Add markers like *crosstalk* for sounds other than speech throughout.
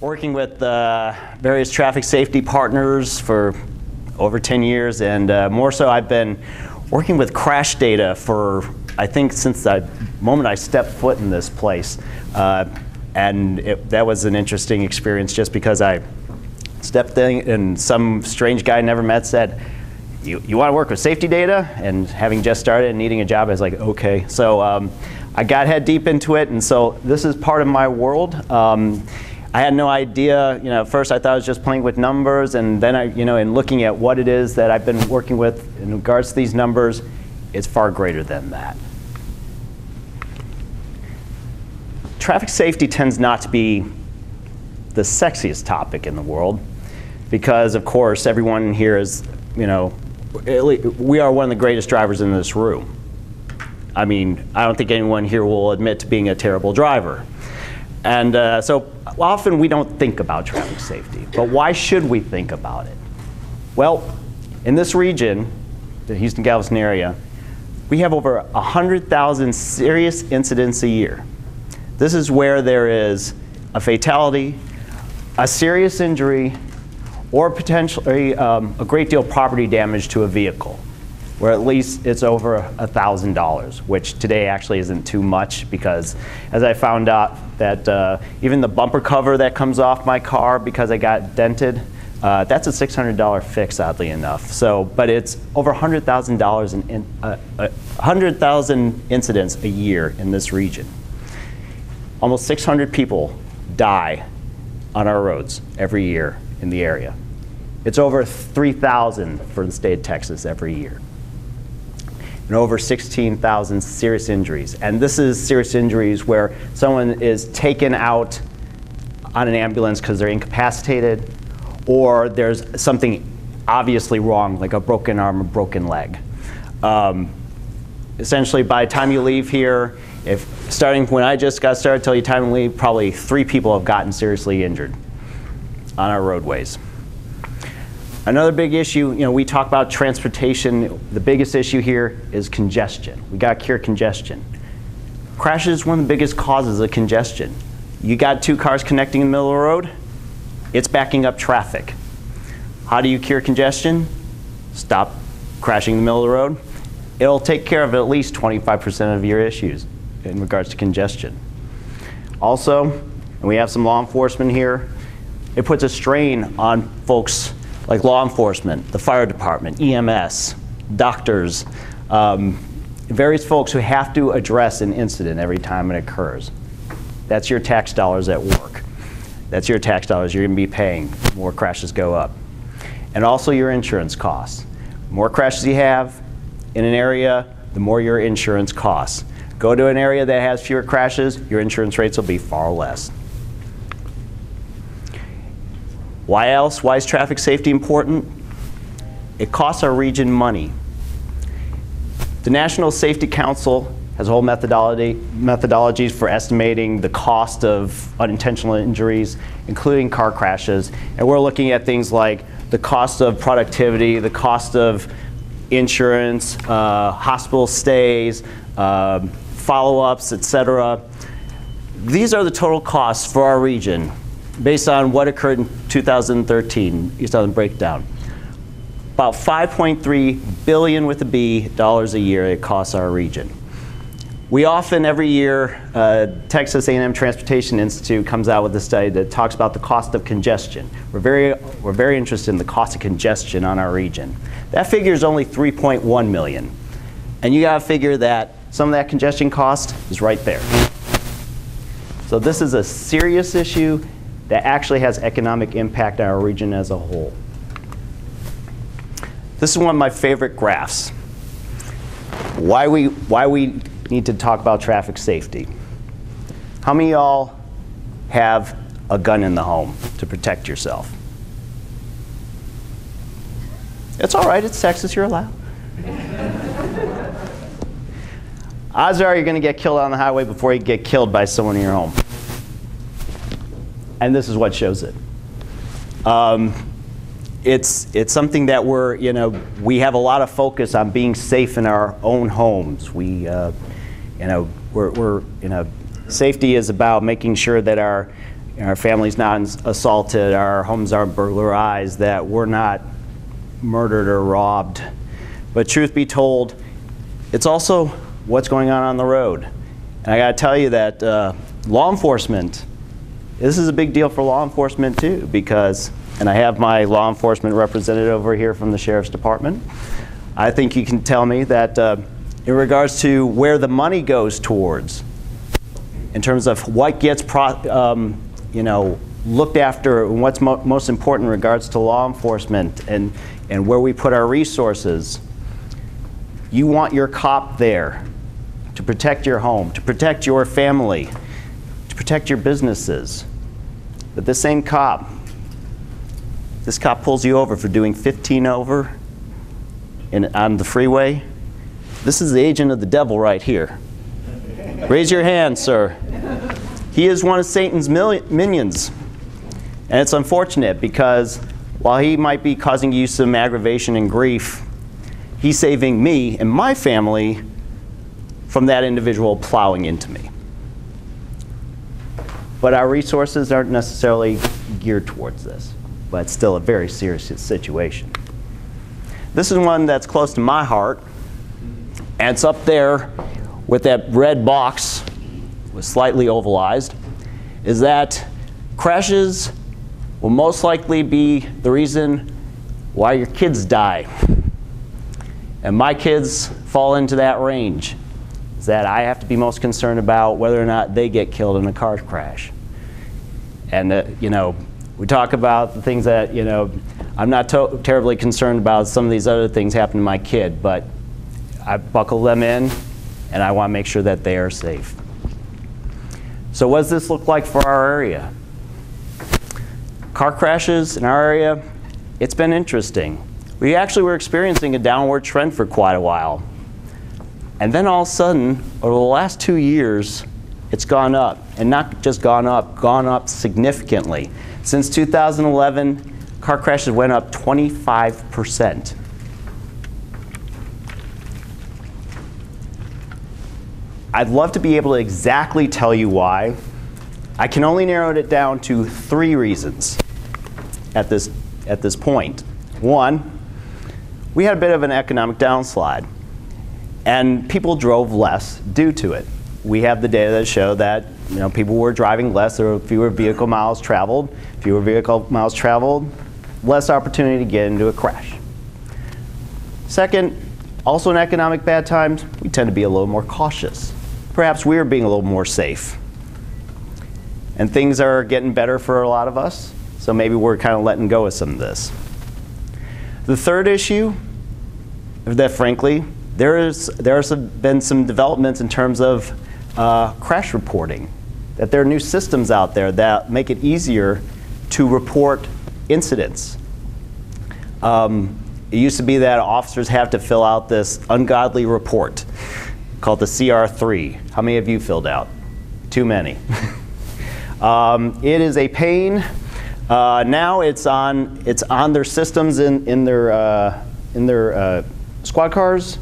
working with uh, various traffic safety partners for over 10 years, and uh, more so, I've been working with crash data for I think since the moment I stepped foot in this place. Uh, and it, that was an interesting experience just because I stepped in and some strange guy I never met said, you, you want to work with safety data? And having just started and needing a job, I was like, okay. So um, I got head deep into it, and so this is part of my world. Um, I had no idea, you know, first I thought I was just playing with numbers, and then I, you know, in looking at what it is that I've been working with in regards to these numbers, it's far greater than that. Traffic safety tends not to be the sexiest topic in the world because, of course, everyone here is, you know, we are one of the greatest drivers in this room. I mean, I don't think anyone here will admit to being a terrible driver. And uh, so often we don't think about traffic safety. But why should we think about it? Well, in this region, the Houston Galveston area, we have over 100,000 serious incidents a year. This is where there is a fatality, a serious injury, or potentially um, a great deal of property damage to a vehicle, where at least it's over $1,000, which today actually isn't too much because as I found out that uh, even the bumper cover that comes off my car because I got dented, uh, that's a $600 fix, oddly enough. So, but it's over $100,000 in, in uh, 100,000 uh, incidents a year in this region. Almost 600 people die on our roads every year in the area. It's over 3,000 for the state of Texas every year. And over 16,000 serious injuries. And this is serious injuries where someone is taken out on an ambulance because they're incapacitated, or there's something obviously wrong, like a broken arm, or broken leg. Um, essentially, by the time you leave here, if starting when I just got started till you time leave, probably three people have gotten seriously injured on our roadways. Another big issue, you know, we talk about transportation. The biggest issue here is congestion. We got to cure congestion. Crashes is one of the biggest causes of congestion. You got two cars connecting in the middle of the road, it's backing up traffic. How do you cure congestion? Stop crashing in the middle of the road. It'll take care of at least 25% of your issues in regards to congestion. Also, and we have some law enforcement here, it puts a strain on folks like law enforcement, the fire department, EMS, doctors, um, various folks who have to address an incident every time it occurs. That's your tax dollars at work. That's your tax dollars you're going to be paying. More crashes go up. And also your insurance costs. More crashes you have in an area, the more your insurance costs. Go to an area that has fewer crashes, your insurance rates will be far less. Why else? Why is traffic safety important? It costs our region money. The National Safety Council has a whole methodology methodologies for estimating the cost of unintentional injuries, including car crashes. And we're looking at things like the cost of productivity, the cost of insurance, uh, hospital stays, uh, follow-ups, et cetera. These are the total costs for our region based on what occurred in 2013, You saw the breakdown. About 5.3 billion with a B dollars a year it costs our region. We often, every year, uh, Texas A&M Transportation Institute comes out with a study that talks about the cost of congestion. We're very, we're very interested in the cost of congestion on our region. That figure is only 3.1 million. And you gotta figure that some of that congestion cost is right there. So this is a serious issue that actually has economic impact on our region as a whole. This is one of my favorite graphs. Why we, why we need to talk about traffic safety. How many y'all have a gun in the home to protect yourself? It's all right, it's Texas, you're allowed. *laughs* odds are you're going to get killed on the highway before you get killed by someone in your home. And this is what shows it. Um, it's, it's something that we're, you know, we have a lot of focus on being safe in our own homes. We, uh, you know, we're, we're, you know, safety is about making sure that our our family's not assaulted, our homes aren't burglarized, that we're not murdered or robbed. But truth be told, it's also what's going on on the road. And I got to tell you that uh, law enforcement, this is a big deal for law enforcement too, because, and I have my law enforcement representative over here from the Sheriff's Department. I think you can tell me that uh, in regards to where the money goes towards, in terms of what gets um, you know, looked after and what's mo most important in regards to law enforcement and, and where we put our resources, you want your cop there to protect your home, to protect your family, to protect your businesses. But this same cop, this cop pulls you over for doing 15 over in, on the freeway. This is the agent of the devil right here. Raise your hand, sir. He is one of Satan's minions. And it's unfortunate because while he might be causing you some aggravation and grief, he's saving me and my family from that individual plowing into me. But our resources aren't necessarily geared towards this, but it's still a very serious situation. This is one that's close to my heart, and it's up there with that red box, was slightly ovalized, is that crashes will most likely be the reason why your kids die. And my kids fall into that range. Is that I have to be most concerned about whether or not they get killed in a car crash. And, uh, you know, we talk about the things that, you know, I'm not terribly concerned about some of these other things happening to my kid, but I buckle them in and I want to make sure that they are safe. So what does this look like for our area? Car crashes in our area, it's been interesting. We actually were experiencing a downward trend for quite a while. And then all of a sudden, over the last two years, it's gone up. And not just gone up, gone up significantly. Since 2011, car crashes went up 25 percent. I'd love to be able to exactly tell you why. I can only narrow it down to three reasons at this, at this point. One, we had a bit of an economic downslide, and people drove less due to it. We have the data that show that you know, people were driving less, there were fewer vehicle miles traveled. Fewer vehicle miles traveled, less opportunity to get into a crash. Second, also in economic bad times, we tend to be a little more cautious perhaps we're being a little more safe. And things are getting better for a lot of us, so maybe we're kind of letting go of some of this. The third issue, that frankly, there, is, there have been some developments in terms of uh, crash reporting, that there are new systems out there that make it easier to report incidents. Um, it used to be that officers have to fill out this ungodly report called the CR3. How many of you filled out? Too many. *laughs* um, it is a pain. Uh, now it's on, it's on their systems in, in their, uh, in their uh, squad cars.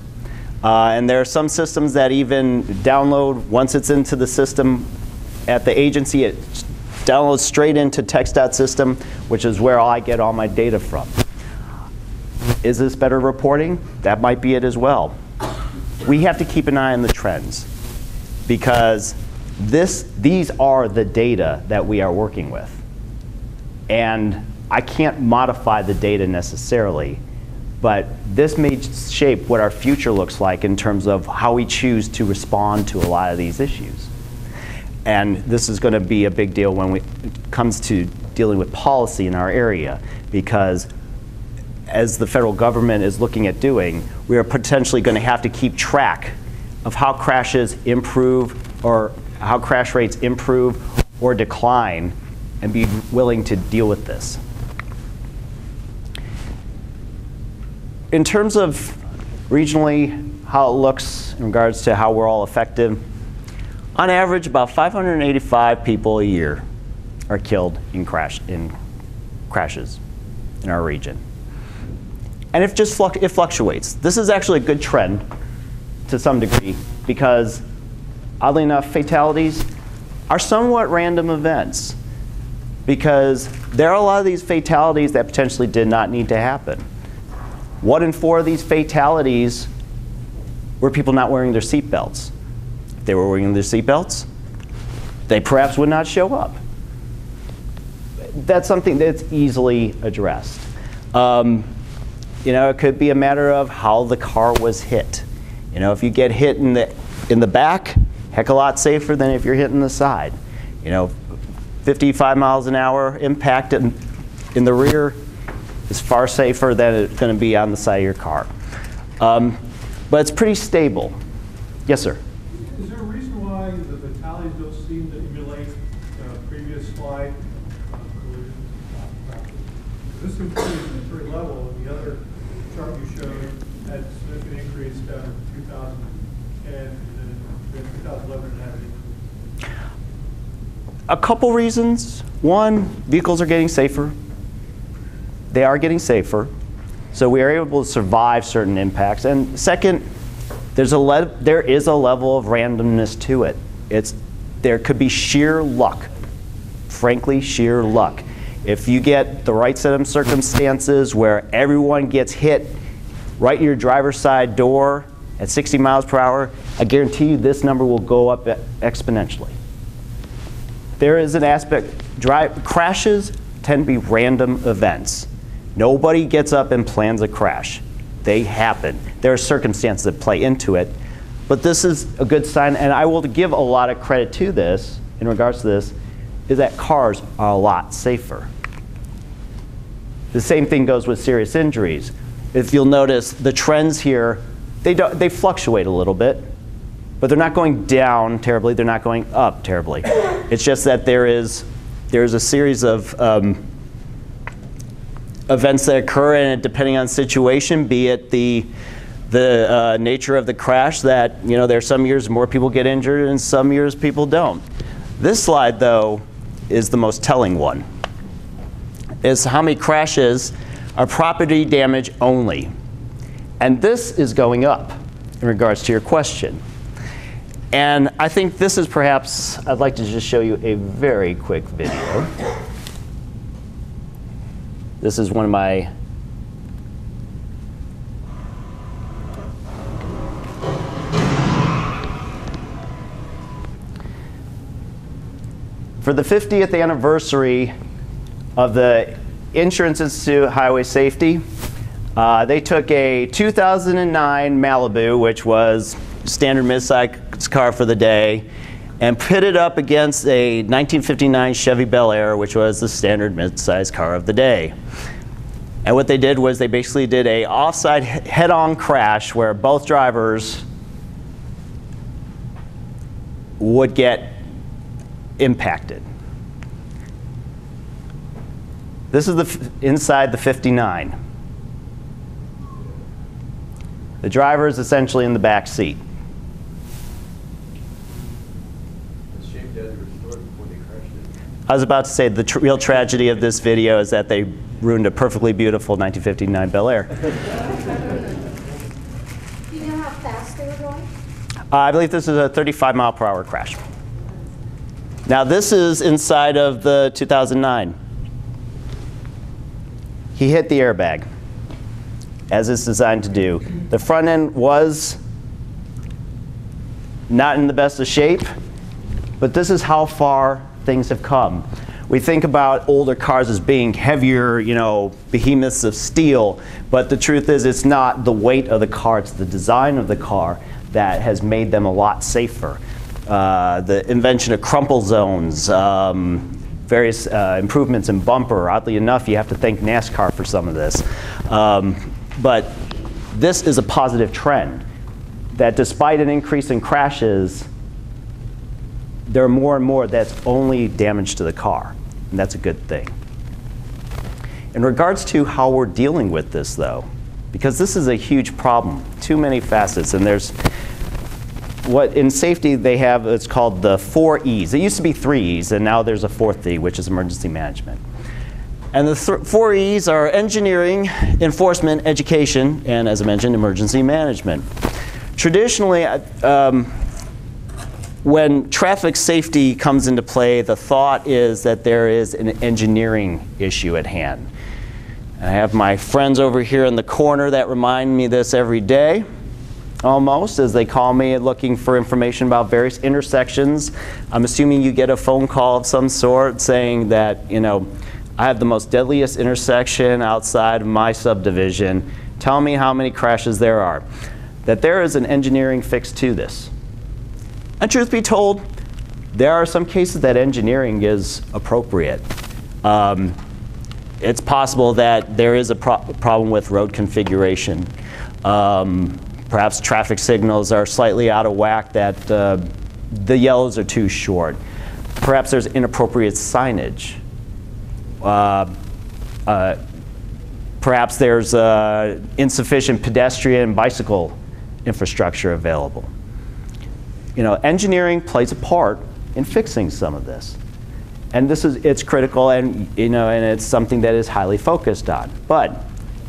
Uh, and there are some systems that even download, once it's into the system at the agency, it downloads straight into TxDOT system, which is where I get all my data from. Is this better reporting? That might be it as well we have to keep an eye on the trends because this, these are the data that we are working with. And I can't modify the data necessarily, but this may shape what our future looks like in terms of how we choose to respond to a lot of these issues. And this is going to be a big deal when we, it comes to dealing with policy in our area because as the federal government is looking at doing, we are potentially going to have to keep track of how crashes improve or how crash rates improve or decline and be willing to deal with this. In terms of regionally, how it looks in regards to how we're all affected, on average, about 585 people a year are killed in, crash, in crashes in our region and it just it fluctuates. This is actually a good trend to some degree because oddly enough, fatalities are somewhat random events. because there are a lot of these fatalities that potentially did not need to happen. One in four of these fatalities were people not wearing their seatbelts. If they were wearing their seatbelts, they perhaps would not show up. That's something that's easily addressed. Um, you know, it could be a matter of how the car was hit. You know, if you get hit in the in the back, heck a lot safer than if you're hit in the side. You know, 55 miles an hour impact in, in the rear is far safer than it's going to be on the side of your car. Um, but it's pretty stable. Yes, sir. Is there a reason why the fatalities don't seem to emulate uh, previous slide uh, collisions? This pretty level, and the other chart you showed had a significant increase down in 2010, and then 2011 it had an increase. A couple reasons. One, vehicles are getting safer. They are getting safer. So we are able to survive certain impacts. And second, there's a le- there is a level of randomness to it. It's, there could be sheer luck, frankly, sheer luck. If you get the right set of circumstances where everyone gets hit right in your driver's side door at 60 miles per hour, I guarantee you this number will go up exponentially. There is an aspect, drive, crashes tend to be random events. Nobody gets up and plans a crash. They happen. There are circumstances that play into it. But this is a good sign, and I will give a lot of credit to this in regards to this, is that cars are a lot safer. The same thing goes with serious injuries. If you'll notice, the trends here, they, they fluctuate a little bit, but they're not going down terribly, they're not going up terribly. It's just that there is, there is a series of um, events that occur, and depending on situation, be it the the uh, nature of the crash, that you know there are some years more people get injured, and some years people don't. This slide, though, is the most telling one. Is how many crashes are property damage only, and this is going up in regards to your question. And I think this is perhaps, I'd like to just show you a very quick video. This is one of my For the 50th anniversary of the Insurance Institute Highway Safety, uh, they took a 2009 Malibu, which was standard midsize car for the day, and put it up against a 1959 Chevy Bel Air, which was the standard midsize car of the day. And what they did was they basically did a offside head-on crash where both drivers would get impacted. This is the inside the 59. The driver is essentially in the back seat. It's shaped as restored before they crashed it. I was about to say the tr- real tragedy of this video is that they ruined a perfectly beautiful 1959 Bel Air. Do you know how fast they were going? Uh, I believe this is a 35 mile per hour crash. Now this is inside of the 2009. He hit the airbag, as it's designed to do. The front end was not in the best of shape, but this is how far things have come. We think about older cars as being heavier, you know, behemoths of steel, but the truth is it's not the weight of the car, it's the design of the car that has made them a lot safer. Uh, the invention of crumple zones, um, various uh, improvements in bumper. Oddly enough, you have to thank NASCAR for some of this. Um, but this is a positive trend that despite an increase in crashes, there are more and more that's only damage to the car. And that's a good thing. In regards to how we're dealing with this, though, because this is a huge problem, too many facets, and there's what in safety they have it's called the four E's. It used to be three E's, and now there's a fourth E, which is emergency management. And the th- four E's are engineering, enforcement, education, and as I mentioned, emergency management. Traditionally, um, when traffic safety comes into play, the thought is that there is an engineering issue at hand. I have my friends over here in the corner that remind me this every day, almost, as they call me looking for information about various intersections. I'm assuming you get a phone call of some sort saying that, you know, I have the most deadliest intersection outside of my subdivision. Tell me how many crashes there are. That there is an engineering fix to this. And truth be told, there are some cases that engineering is appropriate. Um, it's possible that there is a pro problem with road configuration. Um, perhaps traffic signals are slightly out of whack, that uh, the yellows are too short. Perhaps there's inappropriate signage. Uh, uh, perhaps there's uh, insufficient pedestrian bicycle infrastructure available. You know, engineering plays a part in fixing some of this. And this is, it's critical and, you know, and it's something that is highly focused on. But,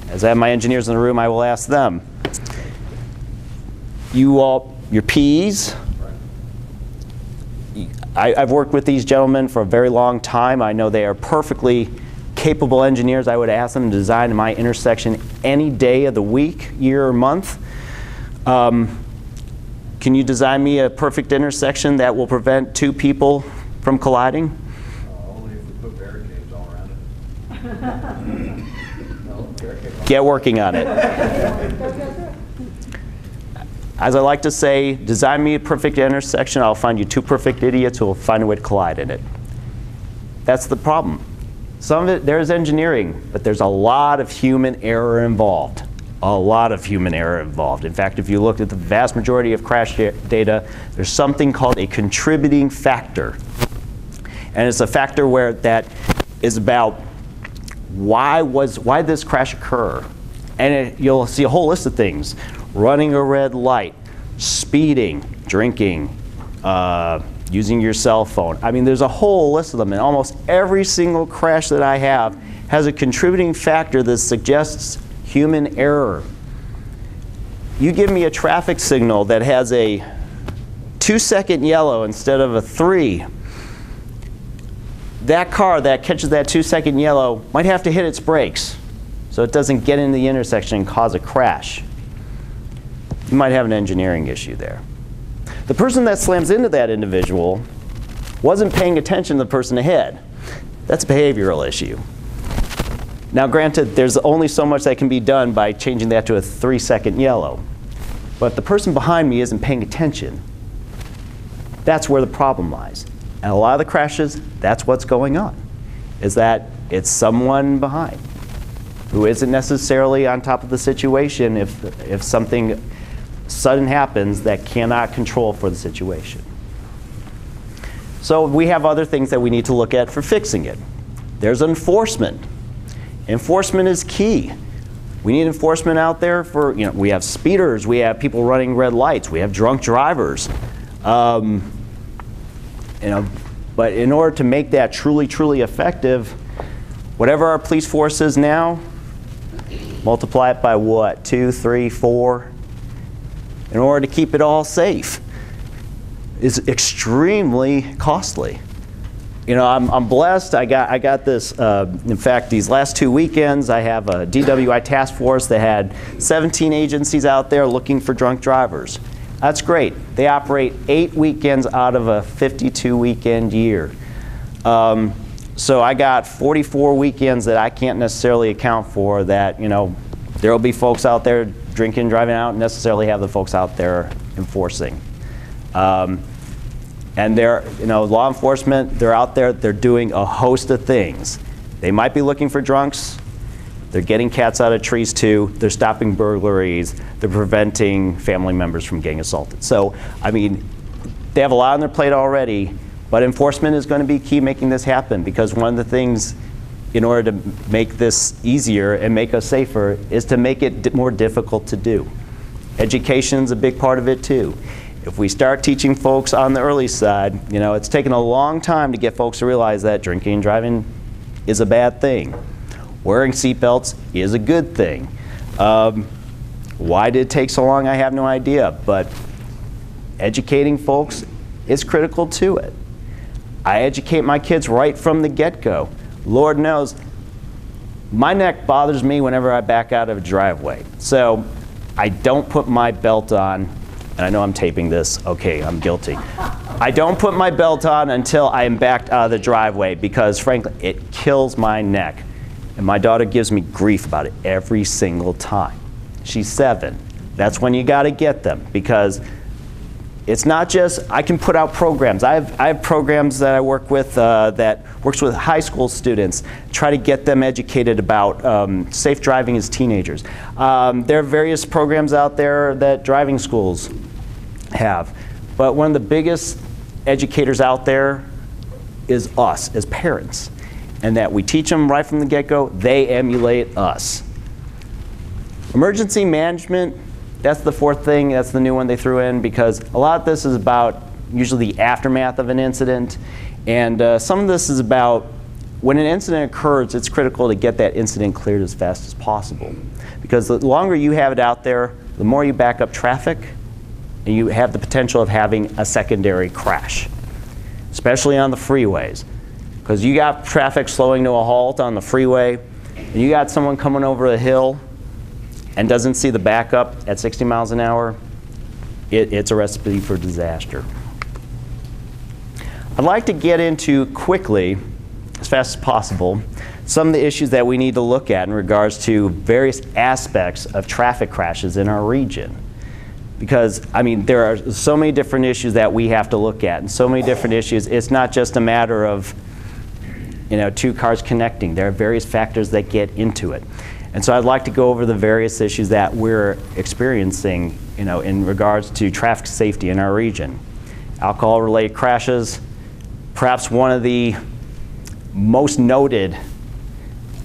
as I have my engineers in the room, I will ask them. You all, your Ps, I, I've worked with these gentlemen for a very long time. I know they are perfectly capable engineers. I would ask them to design my intersection any day of the week, year, or month. Um, can you design me a perfect intersection that will prevent two people from colliding? Uh, Only if we put barricades all around it. *laughs* No. Get working on it. As I like to say, design me a perfect intersection, I'll find you two perfect idiots who will find a way to collide in it. That's the problem. Some of it, there's engineering, but there's a lot of human error involved. A lot of human error involved. In fact, if you looked at the vast majority of crash data, there's something called a contributing factor. And it's a factor where that is about why was why this crash occur? And it, you'll see a whole list of things: running a red light, speeding, drinking, uh, using your cell phone. I mean, there's a whole list of them, and almost every single crash that I have has a contributing factor that suggests human error. You give me a traffic signal that has a two-second yellow instead of a three that car that catches that two second yellow might have to hit its brakes so it doesn't get into the intersection and cause a crash. You might have an engineering issue there. The person that slams into that individual wasn't paying attention to the person ahead. That's a behavioral issue. Now, granted, there's only so much that can be done by changing that to a three second yellow. But if the person behind me isn't paying attention, that's where the problem lies. And a lot of the crashes, that's what's going on, is that it's someone behind who isn't necessarily on top of the situation if, if something sudden happens that cannot control for the situation. So we have other things that we need to look at for fixing it. There's enforcement. Enforcement is key. We need enforcement out there for, you know, we have speeders, we have people running red lights, we have drunk drivers. Um, you know, but in order to make that truly, truly effective, whatever our police force is now, multiply it by what? Two, three, four? In order to keep it all safe is extremely costly. You know, I'm, I'm blessed. I got, I got this, uh, in fact, these last two weekends, I have a DWI task force that had 17 agencies out there looking for drunk drivers. That's great. They operate eight weekends out of a 52 weekend year. Um, so I got 44 weekends that I can't necessarily account for that, you know, there will be folks out there drinking, driving out, necessarily have the folks out there enforcing. Um, and they're, you know, law enforcement, they're out there, they're doing a host of things. They might be looking for drunks, they're getting cats out of trees too. They're stopping burglaries. They're preventing family members from getting assaulted. So, I mean, they have a lot on their plate already, but enforcement is going to be key making this happen because one of the things in order to make this easier and make us safer is to make it more difficult to do. Education is a big part of it too. If we start teaching folks on the early side, you know, it's taken a long time to get folks to realize that drinking and driving is a bad thing. Wearing seatbelts is a good thing. Um, why did it take so long? I have no idea. But educating folks is critical to it. I educate my kids right from the get-go. Lord knows, my neck bothers me whenever I back out of a driveway. So I don't put my belt on, and I know I'm taping this, okay, I'm guilty. I don't put my belt on until I am backed out of the driveway because frankly, it kills my neck. And my daughter gives me grief about it every single time. She's seven. That's when you got to get them because it's not just I can put out programs. I have, I have programs that I work with uh, that works with high school students, try to get them educated about um, safe driving as teenagers. Um, there are various programs out there that driving schools have, but one of the biggest educators out there is us as parents, and that we teach them right from the get-go. They emulate us. Emergency management, that's the fourth thing, that's the new one they threw in because a lot of this is about usually the aftermath of an incident. And uh, some of this is about when an incident occurs, it's critical to get that incident cleared as fast as possible. Because the longer you have it out there, the more you back up traffic, you have the potential of having a secondary crash, especially on the freeways. Because you got traffic slowing to a halt on the freeway, and you got someone coming over the hill and doesn't see the backup at 60 miles an hour, it, it's a recipe for disaster. I'd like to get into quickly, as fast as possible, some of the issues that we need to look at in regards to various aspects of traffic crashes in our region. Because, I mean, there are so many different issues that we have to look at, and so many different issues. It's not just a matter of, you know, two cars connecting. There are various factors that get into it. And so I'd like to go over the various issues that we're experiencing, you know, in regards to traffic safety in our region. Alcohol-related crashes, perhaps one of the most noted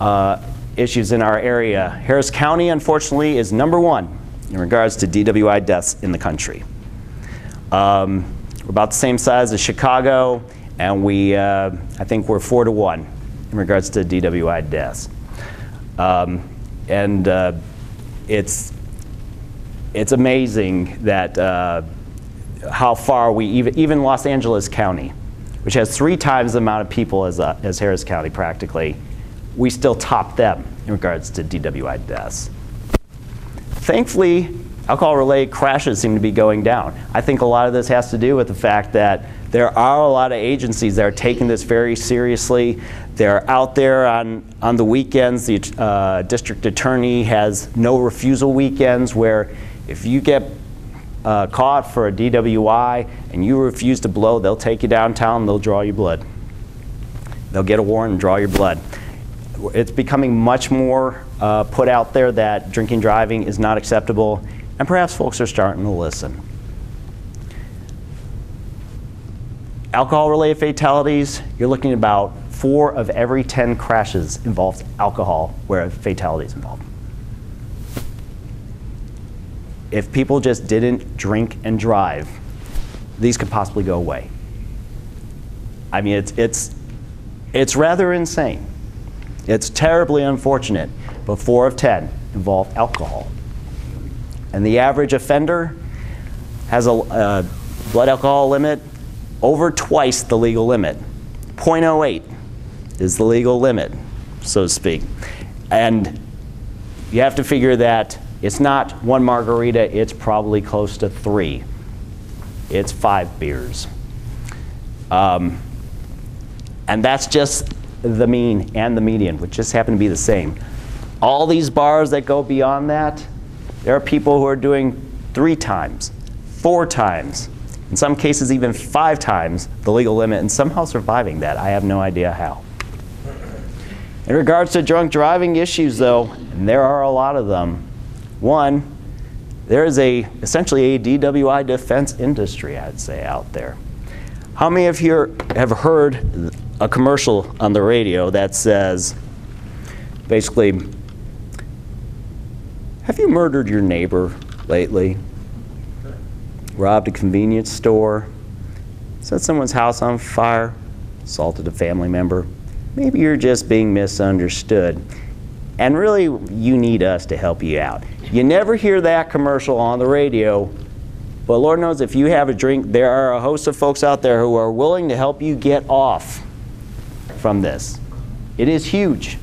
uh, issues in our area. Harris County, unfortunately, is number one in regards to DWI deaths in the country. Um, we're about the same size as Chicago, and we, uh, I think we're four to one in regards to DWI deaths. Um, and uh, it's, it's amazing that uh, how far we, even, even Los Angeles County, which has three times the amount of people as, uh, as Harris County practically, we still top them in regards to DWI deaths. Thankfully, alcohol-related crashes seem to be going down. I think a lot of this has to do with the fact that there are a lot of agencies that are taking this very seriously. They're out there on, on the weekends. The uh, district attorney has no refusal weekends where if you get uh, caught for a DWI and you refuse to blow, they'll take you downtown, they'll draw your blood. They'll get a warrant and draw your blood. It's becoming much more uh, put out there that drinking driving is not acceptable, and perhaps folks are starting to listen. Alcohol-related fatalities, you're looking at about four of every 10 crashes involves alcohol where fatality is involved. If people just didn't drink and drive, these could possibly go away. I mean, it's, it's, it's rather insane. It's terribly unfortunate, but four of 10 involve alcohol. And the average offender has a uh, blood alcohol limit over twice the legal limit. 0.08 is the legal limit, so to speak. And you have to figure that it's not one margarita, it's probably close to three. It's five beers. Um, and that's just the mean and the median, which just happen to be the same. All these bars that go beyond that, there are people who are doing three times, four times, in some cases even five times the legal limit and somehow surviving that. I have no idea how. In regards to drunk driving issues though, and there are a lot of them, one, there is a essentially a DWI defense industry, I'd say, out there. How many of you have heard a commercial on the radio that says, basically, have you murdered your neighbor lately? Robbed a convenience store? Set someone's house on fire? Assaulted a family member? Maybe you're just being misunderstood. And really, you need us to help you out. You never hear that commercial on the radio But Lord knows if you have a drink, there are a host of folks out there who are willing to help you get off from this. It is huge.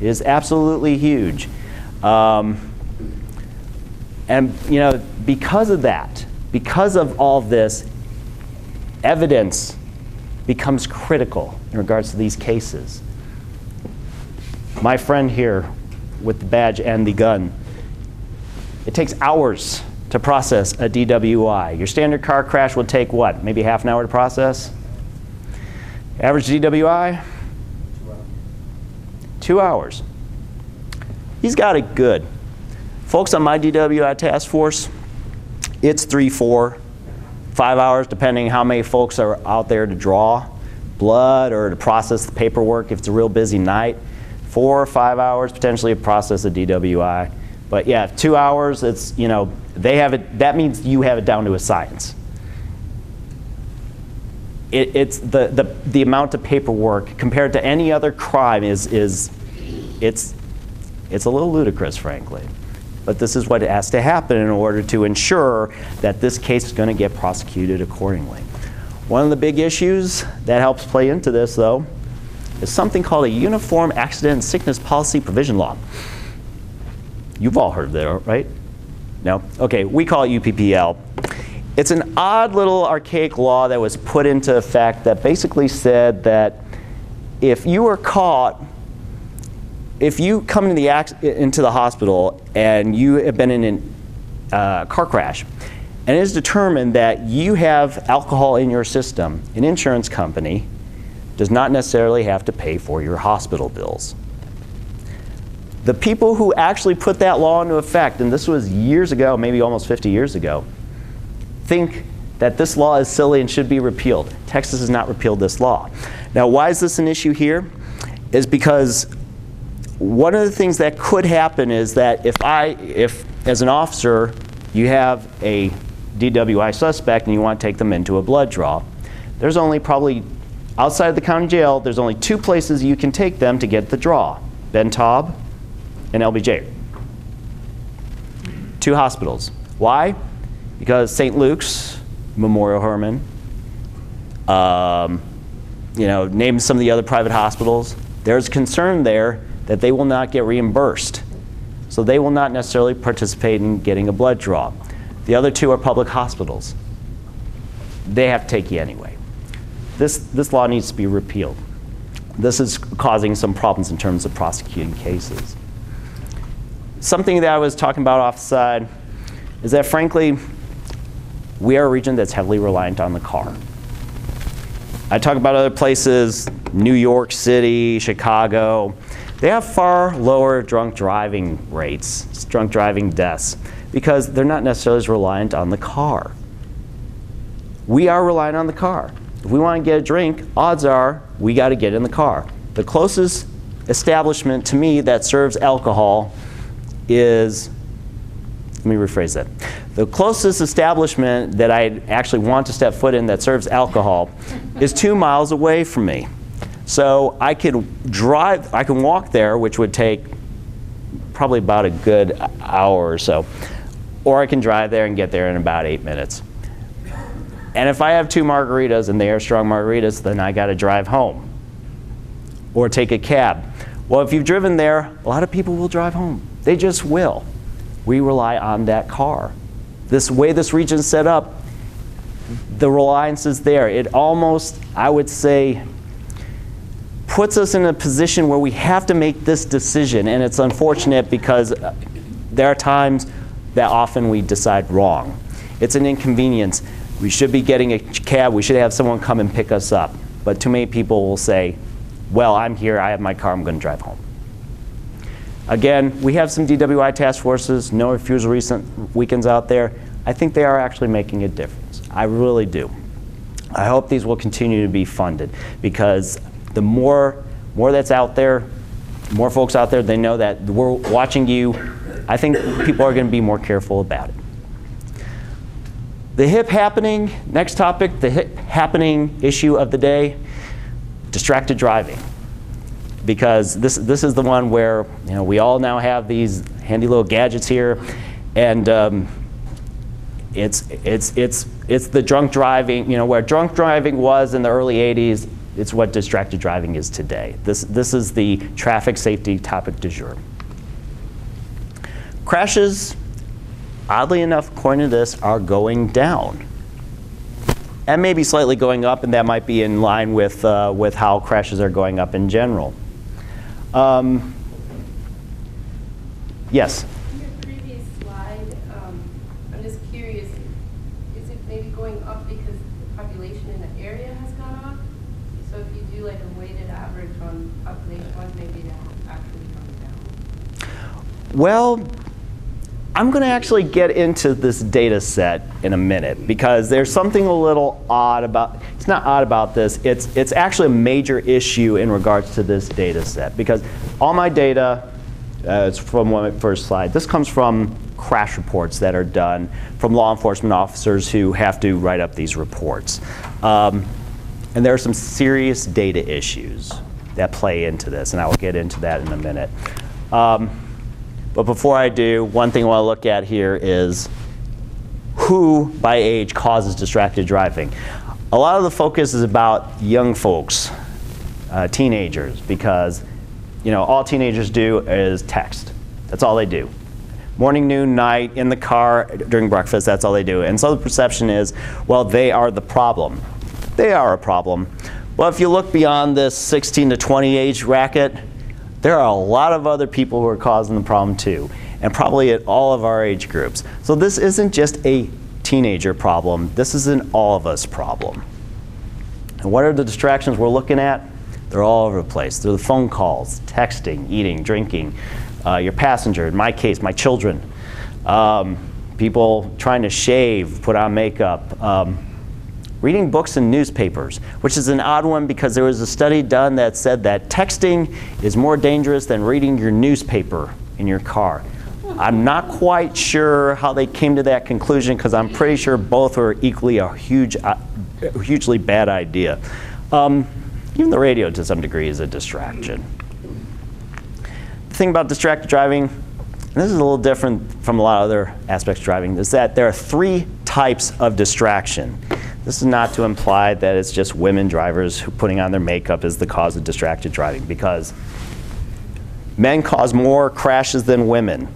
It is absolutely huge. Um, and, you know, because of that, because of all this, evidence becomes critical in regards to these cases. My friend here with the badge and the gun, it takes hours to process a DWI. Your standard car crash would take what? Maybe half an hour to process? Average DWI? Two hours. He's got it good. Folks on my DWI task force, it's three, four, five hours, depending how many folks are out there to draw blood or to process the paperwork if it's a real busy night. Four or five hours potentially to process a DWI. But yeah, two hours, it's, you know, they have it, that means you have it down to a science. It, it's the, the, the amount of paperwork compared to any other crime is, is it's, it's a little ludicrous, frankly. But this is what has to happen in order to ensure that this case is going to get prosecuted accordingly. One of the big issues that helps play into this, though, is something called a Uniform Accident and Sickness Policy Provision Law. You've all heard of that, right? No? Okay, we call it UPPL. It's an odd little archaic law that was put into effect that basically said that if you were caught if you come into the, into the hospital and you have been in a uh, car crash, and it is determined that you have alcohol in your system, an insurance company does not necessarily have to pay for your hospital bills. The people who actually put that law into effect, and this was years ago, maybe almost 50 years ago, think that this law is silly and should be repealed. Texas has not repealed this law. Now, why is this an issue here? Is because one of the things that could happen is that if I, if as an officer, you have a DWI suspect and you want to take them into a blood draw, there's only probably, outside of the county jail, there's only two places you can take them to get the draw, Ben Taub and LBJ. Two hospitals. Why? Because St. Luke's, Memorial Hermann, um, you know, name some of the other private hospitals. There's concern there that they will not get reimbursed. So they will not necessarily participate in getting a blood draw. The other two are public hospitals. They have to take you anyway. This, this law needs to be repealed. This is causing some problems in terms of prosecuting cases. Something that I was talking about off the side is that frankly, we are a region that's heavily reliant on the car. I talk about other places, New York City, Chicago, they have far lower drunk driving rates, drunk driving deaths, because they're not necessarily as reliant on the car. We are reliant on the car. If we want to get a drink, odds are we got to get in the car. The closest establishment to me that serves alcohol is, let me rephrase that. The closest establishment that I actually want to step foot in that serves alcohol is two miles away from me. So I could drive, I can walk there, which would take probably about a good hour or so. Or I can drive there and get there in about eight minutes. And if I have two margaritas and they are strong margaritas, then I got to drive home or take a cab. Well, if you've driven there, a lot of people will drive home. They just will. We rely on that car. This way this region's set up, the reliance is there. It almost, I would say, puts us in a position where we have to make this decision. And it's unfortunate because uh, there are times that often we decide wrong. It's an inconvenience. We should be getting a cab. We should have someone come and pick us up. But too many people will say, well, I'm here. I have my car. I'm going to drive home. Again, we have some DWI task forces, no refusal recent weekends out there. I think they are actually making a difference. I really do. I hope these will continue to be funded because the more, more that's out there, more folks out there, they know that we're watching you. I think people are going to be more careful about it. The hip happening, next topic, the hip happening issue of the day, distracted driving. Because this, this is the one where you know, we all now have these handy little gadgets here. And um, it's, it's, it's, it's the drunk driving, you know, where drunk driving was in the early 80s, it's what distracted driving is today. This, this is the traffic safety topic du jour. Crashes, oddly enough, according to this, are going down. And maybe slightly going up, and that might be in line with, uh, with how crashes are going up in general. Um, yes? In your previous slide, um, I'm just curious, is it maybe going up because the population in the area has gone up? So if you do like a weighted average on population, maybe that actually comes down? Well, I'm going to actually get into this data set in a minute because there's something a little odd about it's not odd about this. It's it's actually a major issue in regards to this data set because all my data uh, it's from my first slide. This comes from crash reports that are done from law enforcement officers who have to write up these reports. Um, and there are some serious data issues that play into this, and I will get into that in a minute. Um, but before I do, one thing I want to look at here is who by age causes distracted driving. A lot of the focus is about young folks, uh, teenagers, because you know all teenagers do is text. That's all they do. Morning, noon, night, in the car, during breakfast, that's all they do. And so the perception is, well, they are the problem. They are a problem. Well, if you look beyond this 16 to 20 age bracket, there are a lot of other people who are causing the problem too, and probably at all of our age groups. So this isn't just a teenager problem, this is an all of us problem. And what are the distractions we're looking at? They're all over the place. They're the phone calls, texting, eating, drinking, uh, your passenger, in my case, my children, um, people trying to shave, put on makeup, um, reading books and newspapers, which is an odd one because there was a study done that said that texting is more dangerous than reading your newspaper in your car. I'm not quite sure how they came to that conclusion because I'm pretty sure both are equally a huge, uh, hugely bad idea. Um, even the radio to some degree is a distraction. The thing about distracted driving, and this is a little different from a lot of other aspects of driving, is that there are three types of distraction. This is not to imply that it's just women drivers who putting on their makeup is the cause of distracted driving because men cause more crashes than women.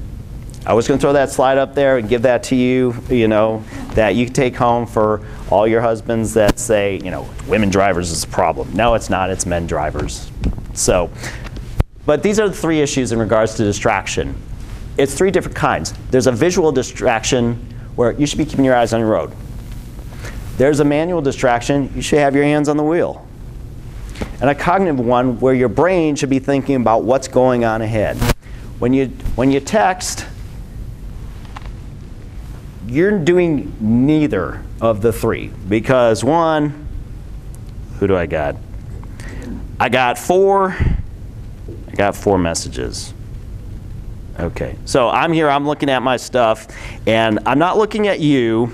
I was going to throw that slide up there and give that to you, you know, that you can take home for all your husbands that say, you know, women drivers is a problem. No, it's not. It's men drivers. So, but these are the three issues in regards to distraction. It's three different kinds. There's a visual distraction where you should be keeping your eyes on the road. There's a manual distraction. You should have your hands on the wheel. And a cognitive one where your brain should be thinking about what's going on ahead. When you, when you text, you're doing neither of the three because one, who do I got? I got four, I got four messages. Okay, so I'm here, I'm looking at my stuff, and I'm not looking at you.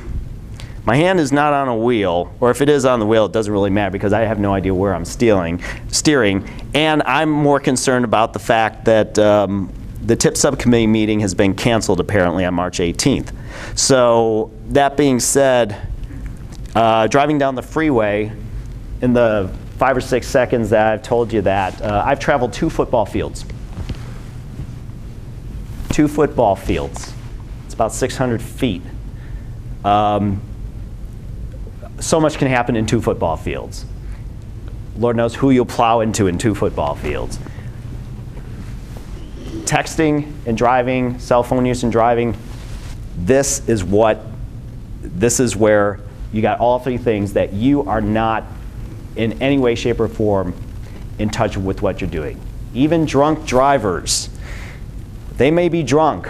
My hand is not on a wheel, or if it is on the wheel, it doesn't really matter because I have no idea where I'm stealing, steering. And I'm more concerned about the fact that um, the TIP subcommittee meeting has been canceled apparently on March 18th. So that being said, uh, driving down the freeway in the five or six seconds that I've told you that, uh, I've traveled two football fields. Two football fields. It's about 600 feet. Um, so much can happen in two football fields. Lord knows who you'll plow into in two football fields. Texting and driving, cell phone use and driving, this is what, this is where you got all three things that you are not in any way, shape, or form in touch with what you're doing. Even drunk drivers, they may be drunk,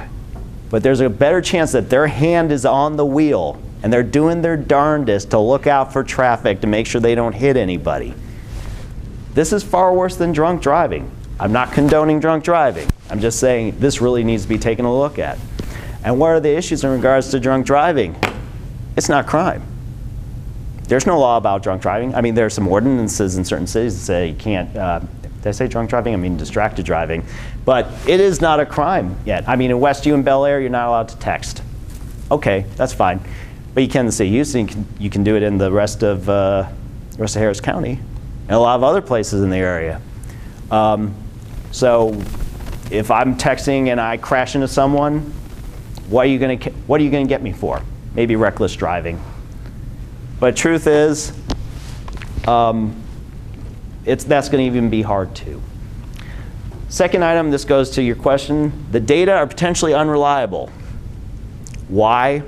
but there's a better chance that their hand is on the wheel and they're doing their darndest to look out for traffic to make sure they don't hit anybody. This is far worse than drunk driving. I'm not condoning drunk driving. I'm just saying this really needs to be taken a look at. And what are the issues in regards to drunk driving? It's not crime. There's no law about drunk driving. I mean, there are some ordinances in certain cities that say you can't, uh, did I say drunk driving? I mean distracted driving. But it is not a crime yet. I mean, in West Westview and Bellaire, you're not allowed to text. Okay, that's fine. But you can in the city of Houston, you can, you can do it in the rest of, uh, rest of Harris County and a lot of other places in the area. Um, so if I'm texting and I crash into someone, what are you going to what are you going to get me for? Maybe reckless driving. But truth is, um, it's that's going to even be hard too. Second item, this goes to your question. The data are potentially unreliable. Why?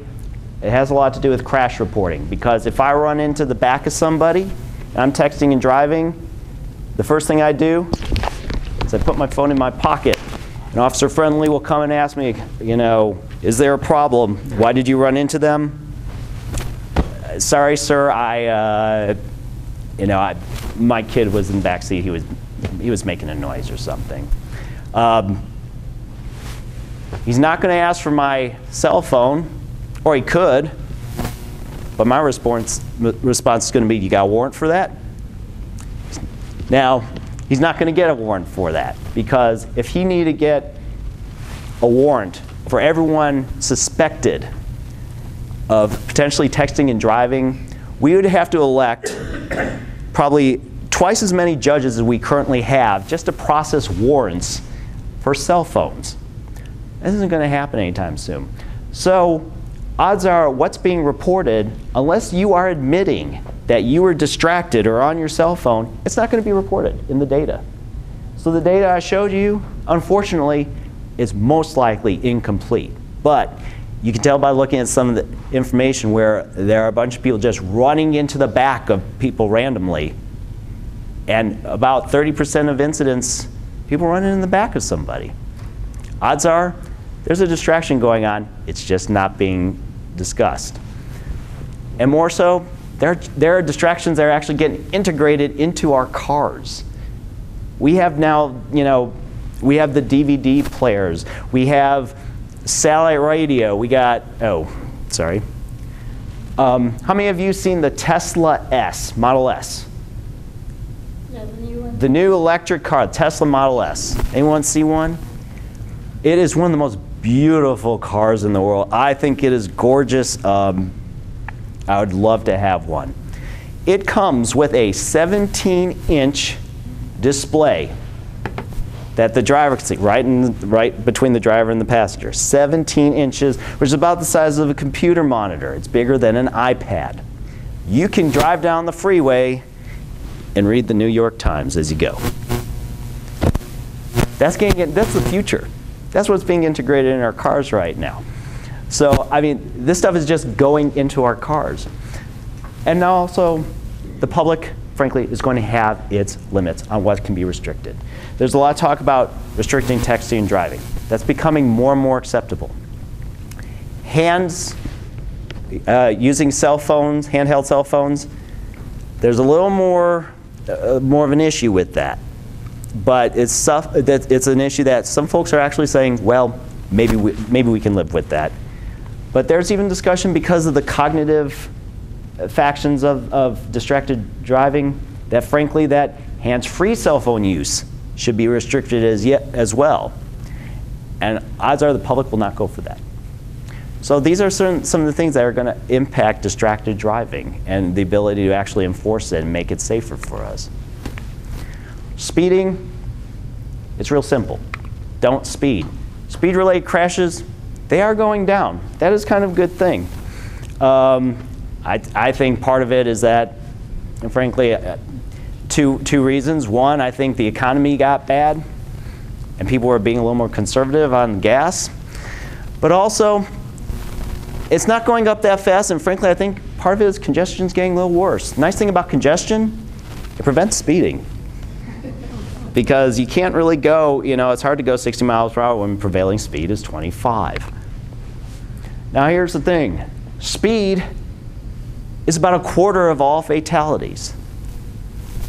It has a lot to do with crash reporting. Because if I run into the back of somebody, I'm texting and driving, the first thing I do is I put my phone in my pocket. An officer friendly will come and ask me, you know, is there a problem? Why did you run into them? "Uh, Sorry, sir, I, uh, you know, I, my kid was in the back seat. He was, he was making a noise or something. Um, he's not going to ask for my cell phone, or he could. But my response, response is going to be, you got a warrant for that? Now, he's not going to get a warrant for that because if he needed to get a warrant for everyone suspected of potentially texting and driving, we would have to elect probably twice as many judges as we currently have just to process warrants for cell phones. This isn't going to happen anytime soon. So, odds are what's being reported, unless you are admitting that you were distracted or on your cell phone, it's not going to be reported in the data. So the data I showed you, unfortunately, is most likely incomplete. But you can tell by looking at some of the information where there are a bunch of people just running into the back of people randomly. And about 30% of incidents, people running in the back of somebody. Odds are there's a distraction going on, it's just not being discussed. And more so, there, there are distractions that are actually getting integrated into our cars. We have now, you know, we have the DVD players, we have satellite radio, we got, oh, sorry. Um, how many of you seen the Tesla S, Model S? Yeah, the new one. The new electric car, Tesla Model S. Anyone see one? It is one of the most beautiful cars in the world. I think it is gorgeous. Um, I would love to have one. It comes with a 17 inch display that the driver can see right, in, right between the driver and the passenger. 17 inches, which is about the size of a computer monitor. It's bigger than an iPad. You can drive down the freeway and read the New York Times as you go. That's, getting, that's the future. That's what's being integrated in our cars right now. So, I mean, this stuff is just going into our cars. And now also, the public, frankly, is going to have its limits on what can be restricted. There's a lot of talk about restricting texting and driving. That's becoming more and more acceptable. Hands, uh, using cell phones, handheld cell phones, there's a little more, uh, more of an issue with that. But it's, it's an issue that some folks are actually saying, well, maybe we, maybe we can live with that. But there's even discussion because of the cognitive factions of, of distracted driving that frankly that hands-free cell phone use should be restricted as, yet, as well. And odds are the public will not go for that. So these are certain, some of the things that are going to impact distracted driving and the ability to actually enforce it and make it safer for us. Speeding, it's real simple. Don't speed. Speed-related crashes, they are going down. That is kind of a good thing. Um, I, I, think part of it is that, and frankly, uh, two, two reasons. One, I think the economy got bad and people were being a little more conservative on gas. But also, it's not going up that fast, and frankly, I think part of it is congestion's getting a little worse. Nice thing about congestion, it prevents speeding. Because you can't really go, you know, it's hard to go 60 miles per hour when prevailing speed is 25. Now here's the thing. Speed is about a quarter of all fatalities.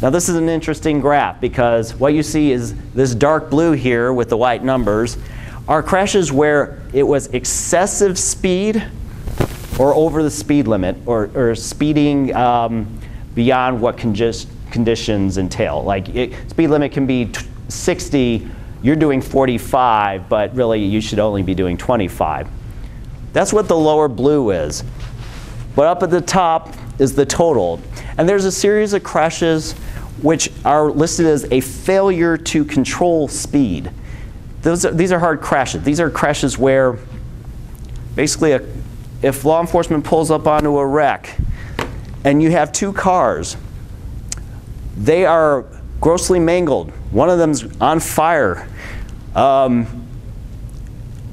Now this is an interesting graph because what you see is this dark blue here with the white numbers are crashes where it was excessive speed or over the speed limit or, or speeding um, beyond what congest, conditions entail. Like it, speed limit can be 60, you're doing 45, but really you should only be doing 25. That's what the lower blue is. But up at the top is the total. And there's a series of crashes which are listed as a failure to control speed. Those are, these are hard crashes. These are crashes where basically a, if law enforcement pulls up onto a wreck and you have two cars, they are grossly mangled. One of them's on fire. Um,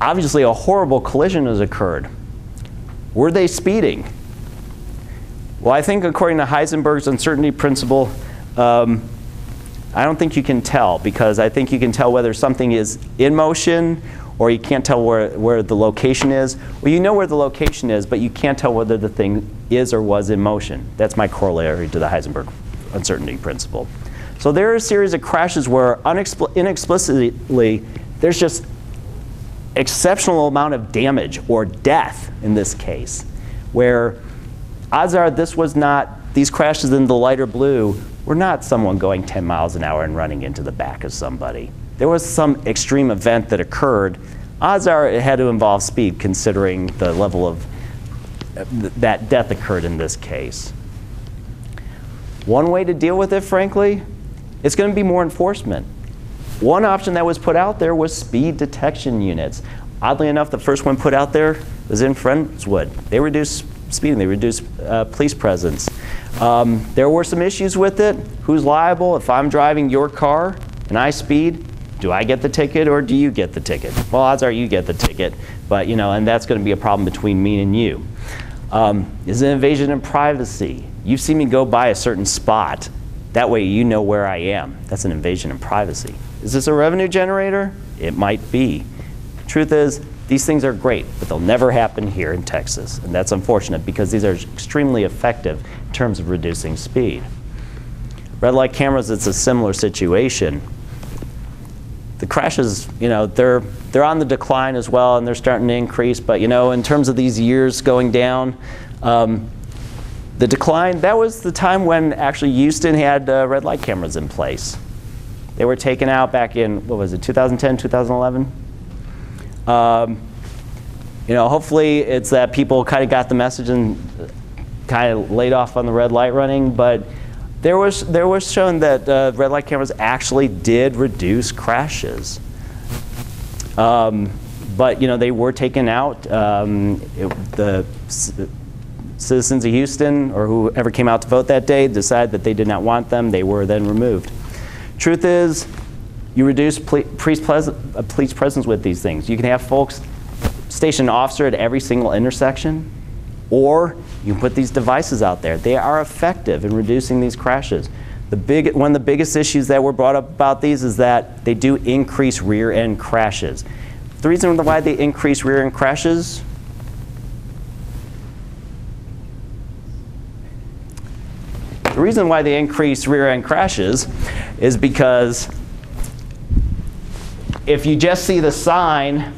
obviously, a horrible collision has occurred. Were they speeding? Well, I think according to Heisenberg's uncertainty principle, um, I don't think you can tell because I think you can tell whether something is in motion or you can't tell where, where the location is. Well, you know where the location is, but you can't tell whether the thing is or was in motion. That's my corollary to the Heisenberg uncertainty principle. So there are a series of crashes where inexplicitly there's just exceptional amount of damage or death in this case, where odds are this was not, these crashes in the lighter blue were not someone going 10 miles an hour and running into the back of somebody. There was some extreme event that occurred. Odds are it had to involve speed considering the level of uh, th- that death occurred in this case. One way to deal with it, frankly, is going to be more enforcement. One option that was put out there was speed detection units. Oddly enough, the first one put out there was in Friendswood. They reduced speeding, they reduced uh, police presence. Um, there were some issues with it. Who's liable if I'm driving your car and I speed? Do I get the ticket or do you get the ticket? Well, odds are you get the ticket, but you know, and that's going to be a problem between me and you. Um, is it invasion of privacy? You've seen me go by a certain spot. That way you know where I am. That's an invasion of privacy. Is this a revenue generator? It might be. Truth is, these things are great, but they'll never happen here in Texas. And that's unfortunate because these are extremely effective in terms of reducing speed. Red light cameras, it's a similar situation. The crashes, you know, they're, they're on the decline as well and they're starting to increase. But, you know, in terms of these years going down, um, the decline, that was the time when actually Houston had uh, red light cameras in place. They were taken out back in, what was it, 2010, 2011? Um, you know, hopefully it's that people kind of got the message and kind of laid off on the red light running, but there was, there was shown that uh, red light cameras actually did reduce crashes. Um, but, you know, they were taken out. Um, it, the citizens of Houston or whoever came out to vote that day decided that they did not want them. They were then removed. Truth is, you reduce uh, police presence with these things. You can have folks station an officer at every single intersection, or you can put these devices out there. They are effective in reducing these crashes. The big, one of the biggest issues that were brought up about these is that they do increase rear end crashes. The reason why they increase rear end crashes reason why they increase rear end crashes is because if you just see the sign,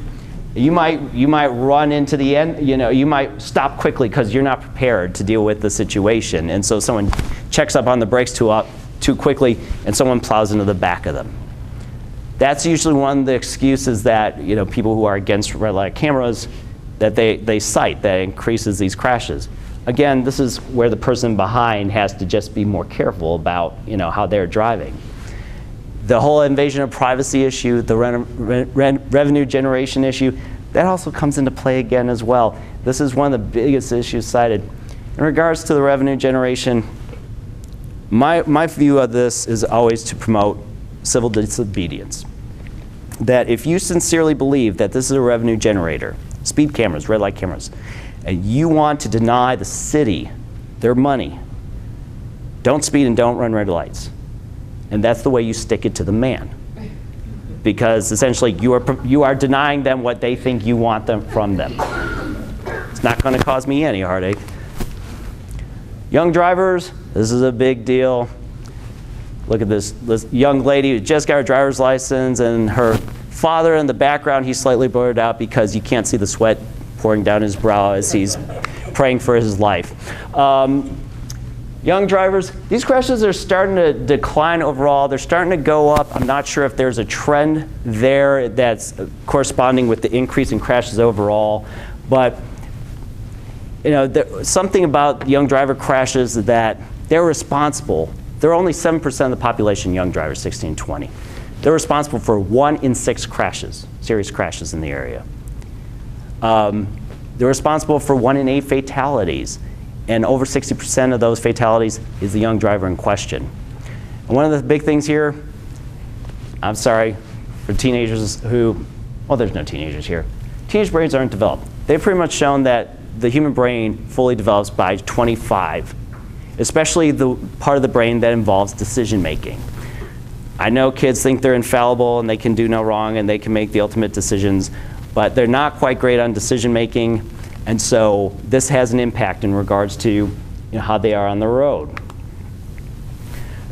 you might, you might run into the end, you know, you might stop quickly because you're not prepared to deal with the situation. And so someone checks up on the brakes too, up, too quickly and someone plows into the back of them. That's usually one of the excuses that you know, people who are against red light cameras that they, they cite that increases these crashes. Again, this is where the person behind has to just be more careful about you know, how they're driving. The whole invasion of privacy issue, the re- re- re- revenue generation issue, that also comes into play again as well. This is one of the biggest issues cited. In regards to the revenue generation, my, my view of this is always to promote civil disobedience. That if you sincerely believe that this is a revenue generator, speed cameras, red light cameras, and you want to deny the city their money, don't speed and don't run red lights. And that's the way you stick it to the man. Because essentially you are, you are denying them what they think you want them from them. It's not going to cause me any heartache. Young drivers, this is a big deal. Look at this, this young lady who just got her driver's license, and her father in the background, he's slightly blurred out because you can't see the sweat pouring down his brow as he's praying for his life. Um, young drivers, these crashes are starting to decline overall. They're starting to go up. I'm not sure if there's a trend there that's corresponding with the increase in crashes overall, but you know, there, something about young driver crashes that they're responsible. They're only 7% of the population young drivers, 16, 20. They're responsible for one in six crashes, serious crashes in the area. Um, they're responsible for one in eight fatalities, and over 60% of those fatalities is the young driver in question. And one of the big things here, I'm sorry, for teenagers who, well, there's no teenagers here. Teenage brains aren't developed. They've pretty much shown that the human brain fully develops by 25, especially the part of the brain that involves decision making. I know kids think they're infallible and they can do no wrong and they can make the ultimate decisions, but they're not quite great on decision making, and so this has an impact in regards to you know, how they are on the road.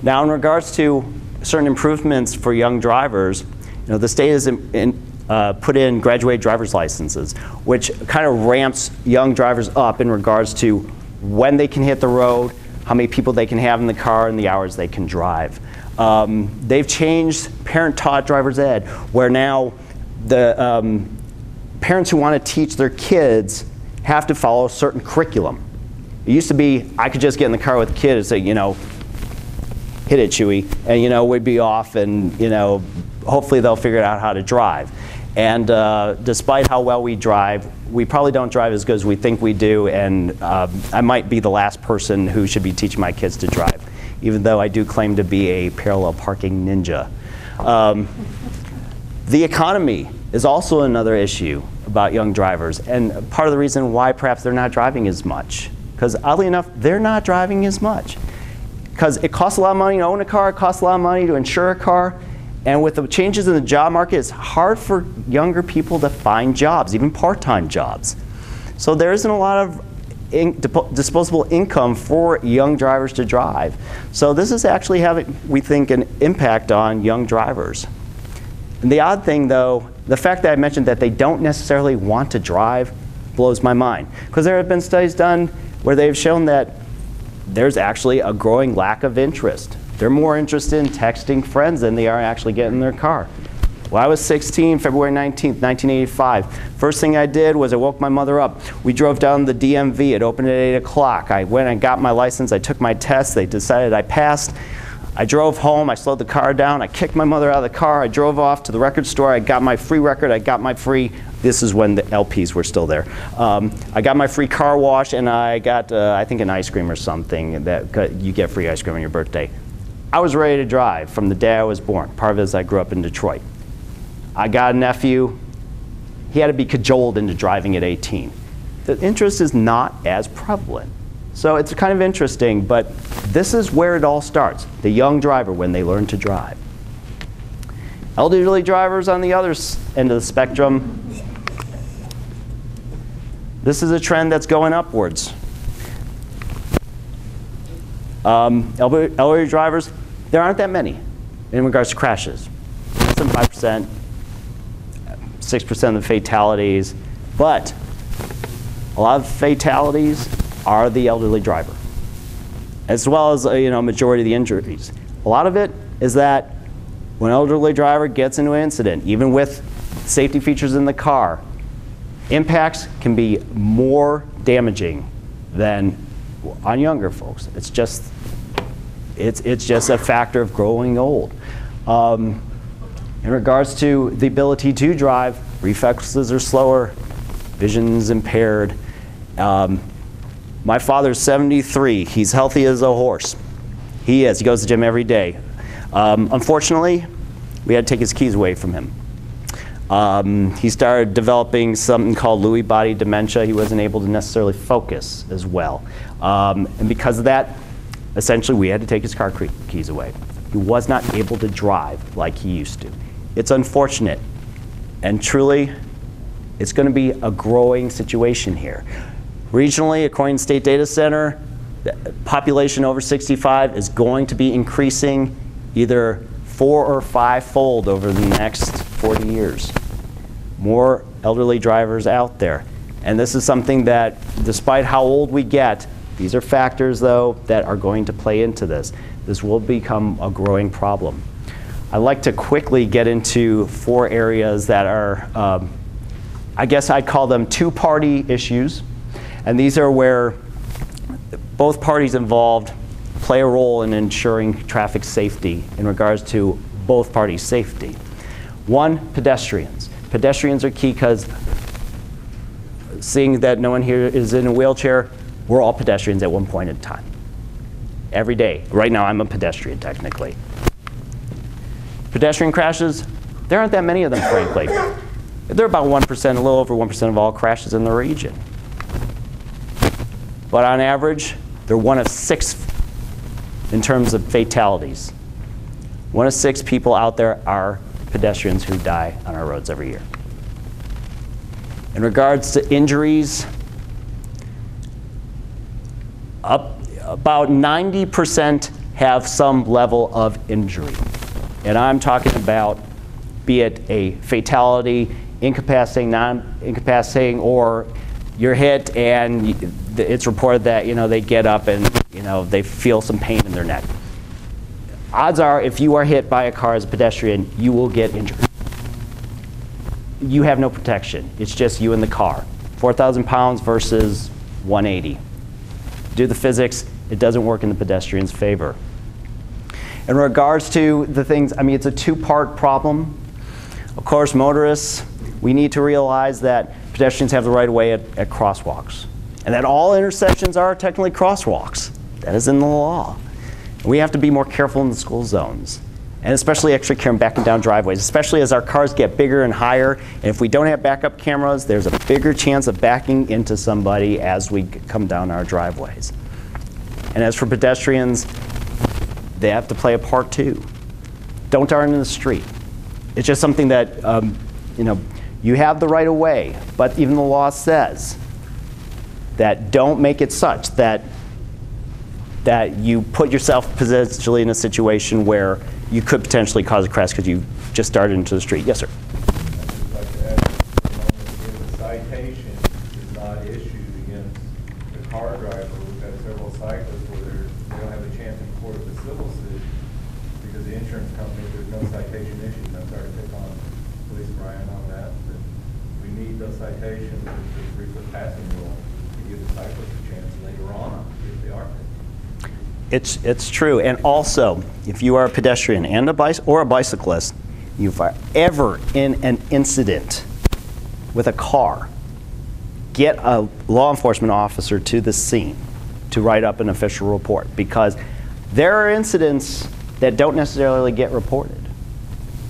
Now, in regards to certain improvements for young drivers, you know, the state has in, uh, put in graduated driver's licenses, which kind of ramps young drivers up in regards to when they can hit the road, how many people they can have in the car, and the hours they can drive. Um, they've changed parent-taught driver's ed, where now the um, parents who want to teach their kids have to follow a certain curriculum. It used to be I could just get in the car with the kid and say, you know, hit it, Chewy, and you know we'd be off, and you know hopefully they'll figure out how to drive. And uh, despite how well we drive, we probably don't drive as good as we think we do, and uh, I might be the last person who should be teaching my kids to drive, even though I do claim to be a parallel parking ninja. Um, the economy is also another issue about young drivers, and part of the reason why perhaps they're not driving as much. Because oddly enough, they're not driving as much. Because it costs a lot of money to own a car, it costs a lot of money to insure a car, and with the changes in the job market, it's hard for younger people to find jobs, even part-time jobs. So there isn't a lot of in, disposable income for young drivers to drive. So this is actually having, we think, an impact on young drivers. And the odd thing, though, the fact that I mentioned that they don't necessarily want to drive blows my mind. Because there have been studies done where they've shown that there's actually a growing lack of interest. They're more interested in texting friends than they are actually getting in their car. Well, I was 16, February 19th, 1985. First thing I did was I woke my mother up. We drove down the DMV. It opened at 8 o'clock. I went and got my license. I took my test. They decided I passed. I drove home. I slowed the car down. I kicked my mother out of the car. I drove off to the record store. I got my free record. I got my free. This is when the LPs were still there. Um, I got my free car wash, and I got, uh, I think, an ice cream or something that you get free ice cream on your birthday. I was ready to drive from the day I was born. Part of it is I grew up in Detroit. I got a nephew. He had to be cajoled into driving at 18. The interest is not as prevalent. So it's kind of interesting, but this is where it all starts. The young driver when they learn to drive. Elderly drivers on the other end of the spectrum, this is a trend that's going upwards. Um, elderly drivers, there aren't that many in regards to crashes. Less than 5%, 6% of the fatalities, but a lot of fatalities are the elderly driver, as well as you know majority of the injuries. A lot of it is that when an elderly driver gets into an incident, even with safety features in the car, impacts can be more damaging than on younger folks. It's just it's it's just a factor of growing old. Um, in regards to the ability to drive, reflexes are slower, vision's impaired. Um, my father's 73. He's healthy as a horse. He is. He goes to the gym every day. Um, unfortunately, we had to take his keys away from him. Um, he started developing something called Lewy body dementia. He wasn't able to necessarily focus as well. Um, and because of that, essentially we had to take his car keys away. He was not able to drive like he used to. It's unfortunate. And truly, it's going to be a growing situation here. Regionally, according to State Data Center, the population over 65 is going to be increasing either four or five-fold over the next 40 years. More elderly drivers out there. And this is something that, despite how old we get, these are factors, though, that are going to play into this. This will become a growing problem. I'd like to quickly get into four areas that are, um, I guess I'd call them two-party issues And these are where both parties involved play a role in ensuring traffic safety in regards to both parties' safety. One, pedestrians. Pedestrians are key because seeing that no one here is in a wheelchair, we're all pedestrians at one point in time. Every day. Right now, I'm a pedestrian, technically. Pedestrian crashes, there aren't that many of them, frankly. They're about 1%, a little over 1% of all crashes in the region. But on average, they're one of six in terms of fatalities. One of six people out there are pedestrians who die on our roads every year. In regards to injuries, up, about 90% have some level of injury. And I'm talking about be it a fatality, incapacitating, non-incapacitating, or you're hit and it's reported that you know they get up and you know they feel some pain in their neck. Odds are, if you are hit by a car as a pedestrian, you will get injured. You have no protection. It's just you and the car. 4,000 pounds versus 180. Do the physics, it doesn't work in the pedestrian's favor. In regards to the things, I mean, it's a two-part problem. Of course, motorists, we need to realize that pedestrians have the right of way at, at crosswalks. And that all intersections are technically crosswalks. That is in the law. We have to be more careful in the school zones. And especially extra care in back and down driveways, especially as our cars get bigger and higher. And if we don't have backup cameras, there's a bigger chance of backing into somebody as we come down our driveways. And as for pedestrians, they have to play a part too. Don't darn in the street. It's just something that, um, you know, you have the right of way, but even the law says that don't make it such that that you put yourself potentially in a situation where you could potentially cause a crash because you just started into the street. Yes, sir. I'd like to add, for a moment, if a citation is not issued against the car driver, we've had several cyclists where they're, they don't have a chance in court of a civil suit because the insurance company, there's no citation issued. And I'm sorry to pick on Police Brian on that, but we need those citations with the three-foot passing rule to give the cyclist a chance later on if they are. It's, it's true. And also, if you are a pedestrian and a bicy- or a bicyclist, you are ever in an incident with a car, get a law enforcement officer to the scene to write up an official report because there are incidents that don't necessarily get reported.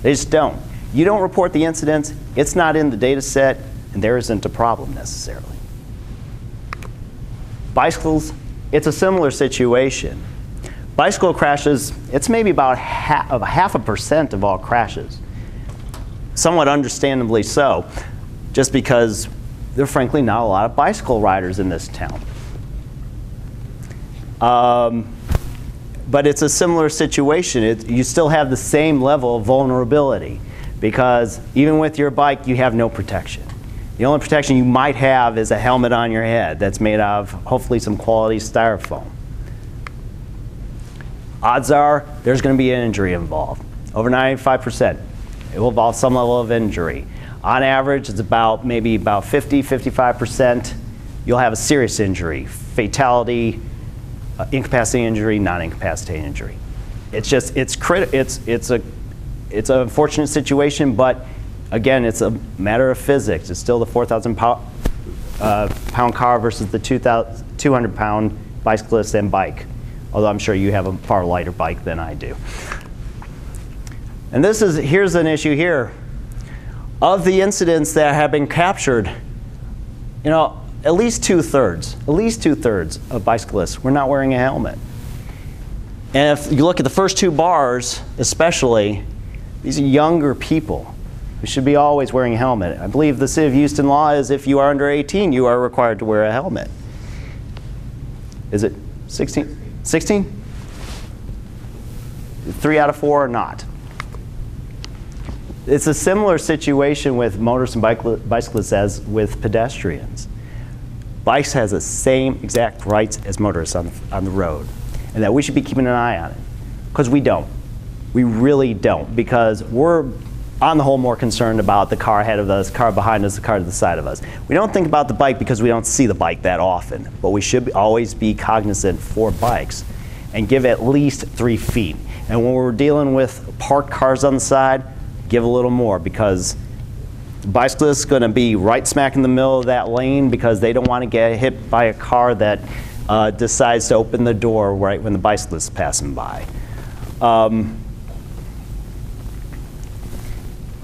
They just don't. You don't report the incidents, it's not in the data set, and there isn't a problem necessarily. Bicycles, it's a similar situation. Bicycle crashes, it's maybe about half, of half a percent of all crashes. Somewhat understandably so, just because there are frankly not a lot of bicycle riders in this town. Um, but it's a similar situation. It, you still have the same level of vulnerability because even with your bike, you have no protection. The only protection you might have is a helmet on your head that's made of hopefully some quality styrofoam. Odds are there's going to be an injury involved. Over 95%. It will involve some level of injury. On average, it's about maybe about 50, 55%. You'll have a serious injury, fatality, uh, incapacitating injury, non-incapacitating injury. It's just it's crit- it's it's a it's an unfortunate situation, but again, it's a matter of physics. It's still the 4,000 pound, uh, pound car versus the 200 pound bicyclist and bike. Although I'm sure you have a far lighter bike than I do. And this is here's an issue here. Of the incidents that have been captured, you know, at least two thirds, at least two thirds of bicyclists were not wearing a helmet. And if you look at the first two bars, especially, these are younger people who should be always wearing a helmet. I believe the City of Houston law is if you are under 18, you are required to wear a helmet. Is it 16? 16? Three out of four are not. It's a similar situation with motorists and bicyclists as with pedestrians. Bikes has the same exact rights as motorists on, on the road, and that we should be keeping an eye on it. Because we don't. We really don't. Because we're, on the whole, more concerned about the car ahead of us, the car behind us, the car to the side of us. We don't think about the bike because we don't see the bike that often, but we should always be cognizant for bikes and give at least three feet. And when we're dealing with parked cars on the side, give a little more because the bicyclist is going to be right smack in the middle of that lane because they don't want to get hit by a car that uh, decides to open the door right when the bicyclist is passing by. Um,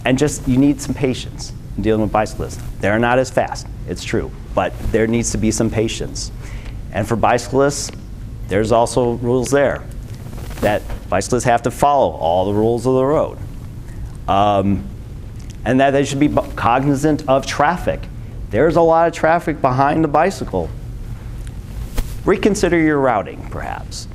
and just you need some patience in dealing with bicyclists. They're not as fast, it's true, but there needs to be some patience. And for bicyclists, there's also rules there that bicyclists have to follow all the rules of the road. Um, and that they should be cognizant of traffic. There's a lot of traffic behind the bicycle. Reconsider your routing, perhaps.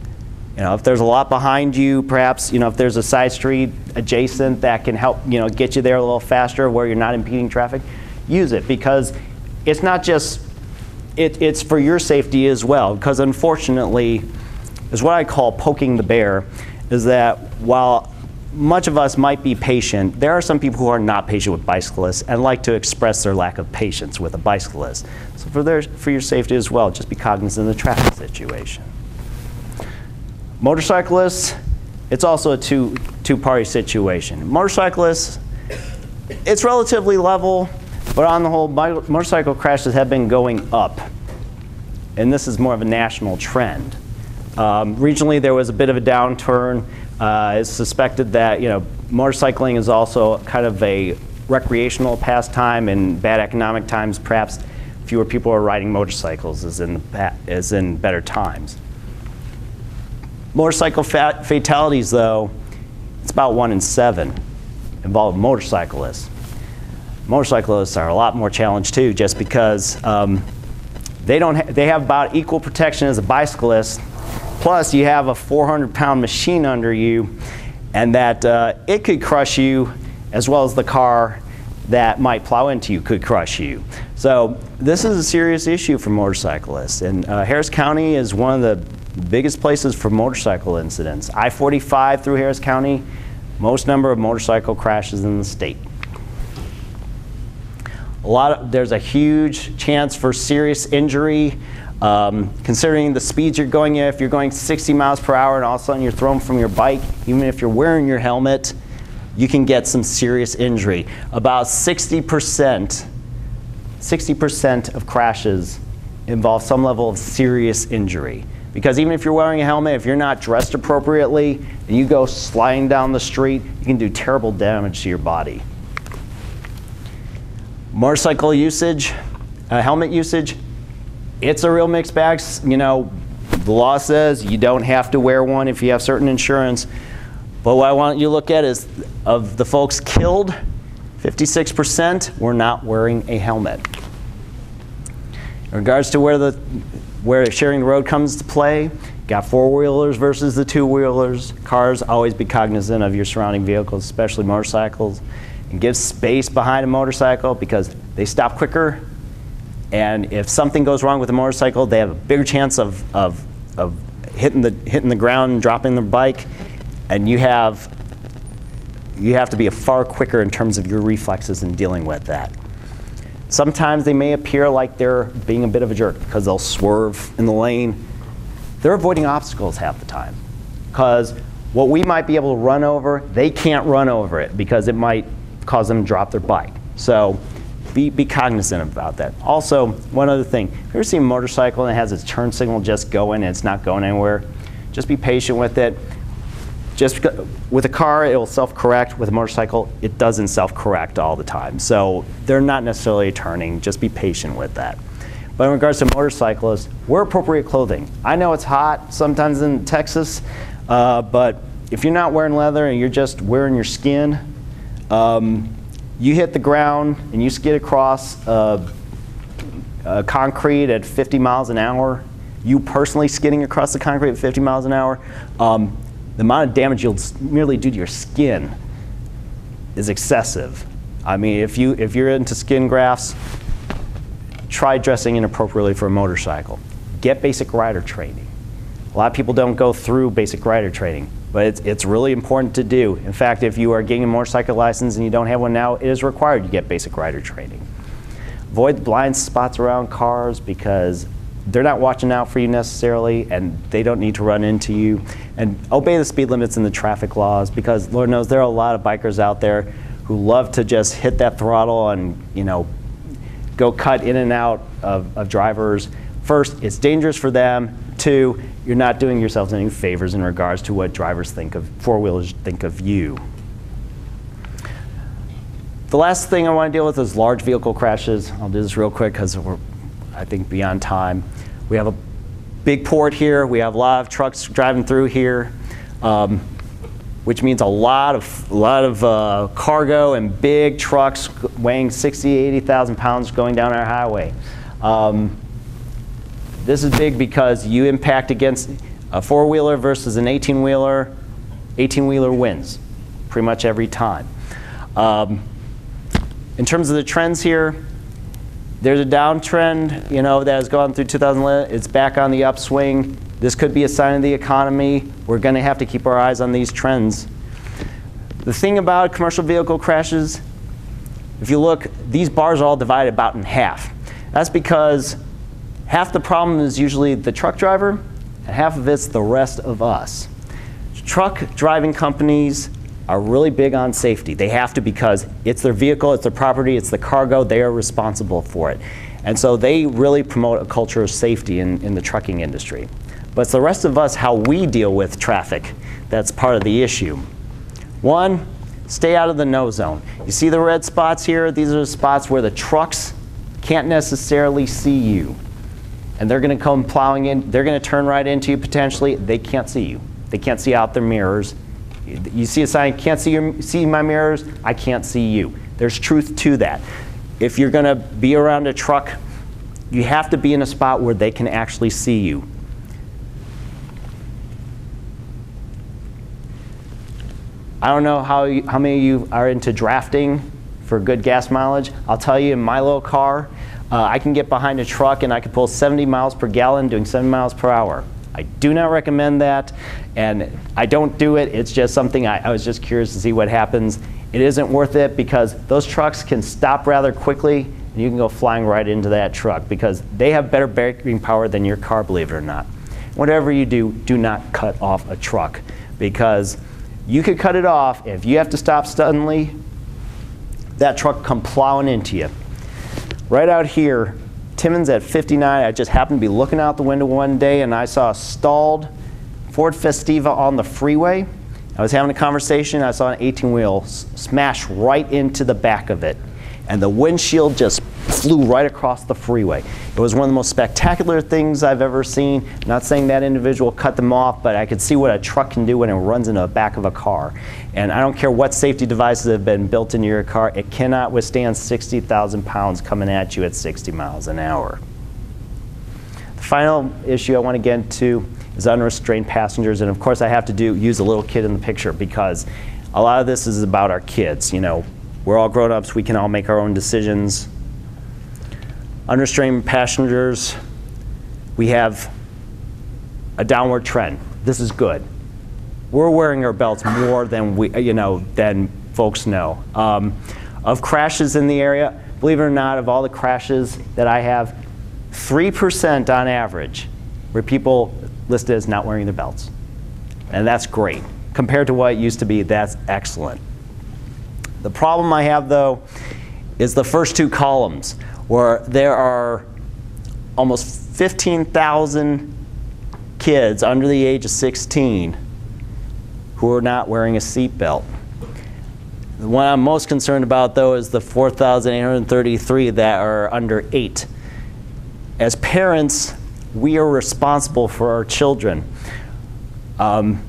You know, if there's a lot behind you, perhaps, you know, if there's a side street adjacent that can help, you know, get you there a little faster where you're not impeding traffic, use it because it's not just, it, it's for your safety as well. Because unfortunately, is what I call poking the bear, is that while much of us might be patient, there are some people who are not patient with bicyclists and like to express their lack of patience with a bicyclist. So for, their, for your safety as well, just be cognizant of the traffic situation. Motorcyclists, it's also a two, two-party situation. Motorcyclists, it's relatively level, but on the whole, motorcycle crashes have been going up. And this is more of a national trend. Um, regionally, there was a bit of a downturn. Uh, it's suspected that you know motorcycling is also kind of a recreational pastime. In bad economic times, perhaps fewer people are riding motorcycles as in, as in better times. Motorcycle fa- fatalities, though, it's about one in seven involve motorcyclists. Motorcyclists are a lot more challenged too, just because um, they don't. Ha- they have about equal protection as a bicyclist. Plus, you have a 400-pound machine under you, and that uh, it could crush you, as well as the car that might plow into you could crush you. So this is a serious issue for motorcyclists, and uh, Harris County is one of the biggest places for motorcycle incidents. I-45 through Harris County, most number of motorcycle crashes in the state. A lot of, there's a huge chance for serious injury. Um, considering the speeds you're going at, if you're going 60 miles per hour and all of a sudden you're thrown from your bike, even if you're wearing your helmet, you can get some serious injury. About 60%, 60% of crashes involve some level of serious injury. Because even if you're wearing a helmet, if you're not dressed appropriately, and you go sliding down the street, you can do terrible damage to your body. Motorcycle usage, uh, helmet usage, it's a real mixed bag. You know, the law says you don't have to wear one if you have certain insurance. But what I want you to look at is of the folks killed, 56% were not wearing a helmet. In regards to where the where sharing the road comes to play, got four-wheelers versus the two-wheelers. Cars, always be cognizant of your surrounding vehicles, especially motorcycles, and give space behind a motorcycle because they stop quicker. And if something goes wrong with a motorcycle, they have a bigger chance of, of, of hitting, the, hitting the ground and dropping their bike. And you have, you have to be far quicker in terms of your reflexes in dealing with that. Sometimes they may appear like they're being a bit of a jerk because they'll swerve in the lane. They're avoiding obstacles half the time. Because what we might be able to run over, they can't run over it because it might cause them to drop their bike. So be, be cognizant about that. Also, one other thing, if you ever see a motorcycle and it has its turn signal just going and it's not going anywhere, just be patient with it. Just with a car, it will self-correct. With a motorcycle, it doesn't self-correct all the time. So they're not necessarily turning. Just be patient with that. But in regards to motorcyclists, wear appropriate clothing. I know it's hot sometimes in Texas, uh, but if you're not wearing leather and you're just wearing your skin, um, you hit the ground and you skid across uh, uh, concrete at 50 miles an hour, you personally skidding across the concrete at 50 miles an hour, um, the amount of damage you'll merely do to your skin is excessive. I mean, if, you, if you're into skin grafts, try dressing inappropriately for a motorcycle. Get basic rider training. A lot of people don't go through basic rider training. but it's, it's really important to do. In fact, if you are getting a motorcycle license and you don't have one now, it is required you get basic rider training. Avoid blind spots around cars because they're not watching out for you necessarily and they don't need to run into you. And obey the speed limits and the traffic laws because Lord knows there are a lot of bikers out there who love to just hit that throttle and, you know, go cut in and out of, of drivers. First, it's dangerous for them. Two, you're not doing yourselves any favors in regards to what drivers think of, four wheelers think of you. The last thing I want to deal with is large vehicle crashes. I'll do this real quick because we're, I think, beyond time. We have a big port here. We have a lot of trucks driving through here, um, which means a lot of, a lot of uh, cargo and big trucks weighing 60, 80,000 pounds going down our highway. Um, this is big because you impact against a four-wheeler versus an 18-wheeler. 18-wheeler wins pretty much every time. Um, in terms of the trends here, there's a downtrend, you know, that has gone through 2011. It's back on the upswing. This could be a sign of the economy. We're going to have to keep our eyes on these trends. The thing about commercial vehicle crashes, if you look, these bars are all divided about in half. That's because half the problem is usually the truck driver, and half of it's the rest of us. Truck driving companies are really big on safety. They have to because it's their vehicle, it's their property, it's the cargo, they are responsible for it. And so they really promote a culture of safety in, in the trucking industry. But it's the rest of us how we deal with traffic that's part of the issue. One, stay out of the no zone. You see the red spots here? These are the spots where the trucks can't necessarily see you. And they're going to come plowing in, they're going to turn right into you potentially. They can't see you. They can't see out their mirrors. You see a sign, can't see, your, see my mirrors, I can't see you. There's truth to that. If you're going to be around a truck, you have to be in a spot where they can actually see you. I don't know how, you, how many of you are into drafting for good gas mileage. I'll tell you, in my little car, uh, I can get behind a truck and I can pull 70 miles per gallon doing 7 miles per hour. I do not recommend that, and I don't do it. It's just something I, I, was just curious to see what happens. It isn't worth it because those trucks can stop rather quickly, and you can go flying right into that truck because they have better braking power than your car, believe it or not. Whatever you do, do not cut off a truck because you could cut it off. If you have to stop suddenly, that truck come plowing into you. Right out here, Timmons at 59, I just happened to be looking out the window one day and I saw a stalled Ford Festiva on the freeway. I was having a conversation, I saw an 18 wheel smash right into the back of it. And the windshield just flew right across the freeway. It was one of the most spectacular things I've ever seen. Not saying that individual cut them off, but I could see what a truck can do when it runs into the back of a car. And I don't care what safety devices have been built into your car, it cannot withstand 60,000 pounds coming at you at 60 miles an hour. The final issue I want to get into is unrestrained passengers, and of course I have to do use a little kid in the picture because a lot of this is about our kids. You know, we're all grown-ups, we can all make our own decisions. Unrestrained passengers, we have a downward trend. This is good. We're wearing our belts more than we, you know, than folks know. Um, of crashes in the area, believe it or not, of all the crashes that I have, 3% on average were people listed as not wearing their belts. And that's great. Compared to what it used to be, that's excellent. The problem I have, though, is the first two columns, where there are almost 15,000 kids under the age of 16 who are not wearing a seatbelt. The one I'm most concerned about, though, is the 4,833 that are under 8. As parents, we are responsible for our children. Um,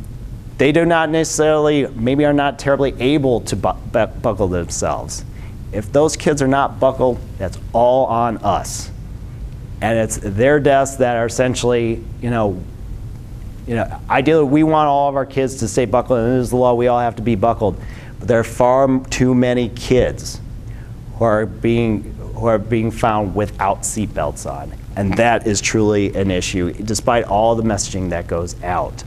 they do not necessarily, maybe are not terribly able to bu buckle themselves. If those kids are not buckled, that's all on us. And it's their deaths that are essentially, you know, you know, ideally we want all of our kids to stay buckled, and this is the law, we all have to be buckled. But there are far too many kids who are being, who are being found without seatbelts on. And that is truly an issue, despite all the messaging that goes out.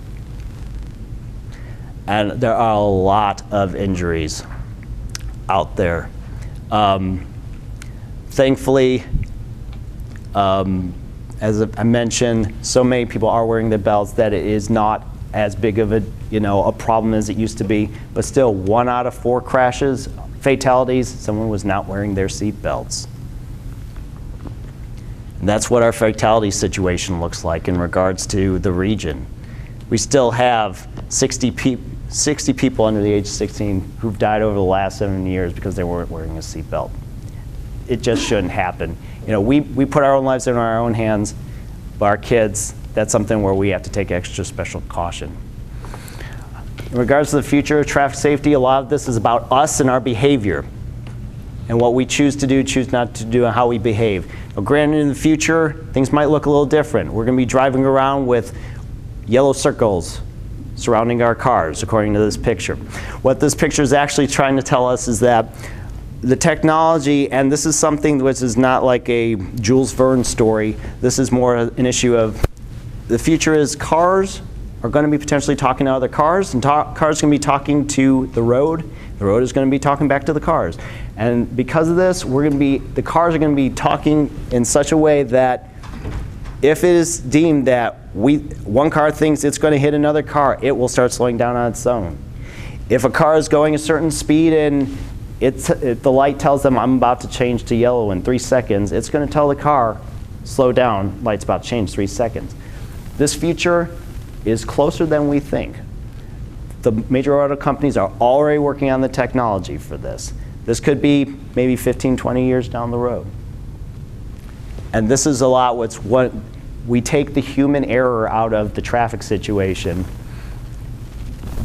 And there are a lot of injuries out there. Um, thankfully, um, as I mentioned, so many people are wearing their belts that it is not as big of a, you know, a problem as it used to be. But still, one out of four crashes, fatalities, someone was not wearing their seat belts. And that's what our fatality situation looks like in regards to the region. We still have 60, pe- 60 people under the age of 16 who've died over the last seven years because they weren't wearing a seatbelt. It just shouldn't happen. You know, we, we put our own lives in our own hands, but our kids, that's something where we have to take extra special caution. In regards to the future of traffic safety, a lot of this is about us and our behavior and what we choose to do, choose not to do, and how we behave. Now, granted, in the future, things might look a little different. We're going to be driving around with yellow circles surrounding our cars, according to this picture. What this picture is actually trying to tell us is that the technology, and this is something which is not like a Jules Verne story, this is more an issue of the future is cars are going to be potentially talking to other cars, and cars are going to be talking to the road. The road is going to be talking back to the cars. And because of this, we're going to be the cars are going to be talking in such a way that if it is deemed that we one car thinks it's going to hit another car, it will start slowing down on its own. If a car is going a certain speed and it's, it, the light tells them I'm about to change to yellow in three seconds, it's going to tell the car, slow down, light's about to change three seconds. This future is closer than we think. The major auto companies are already working on the technology for this. This could be maybe 15, 20 years down the road. And this is a lot what's what we take the human error out of the traffic situation.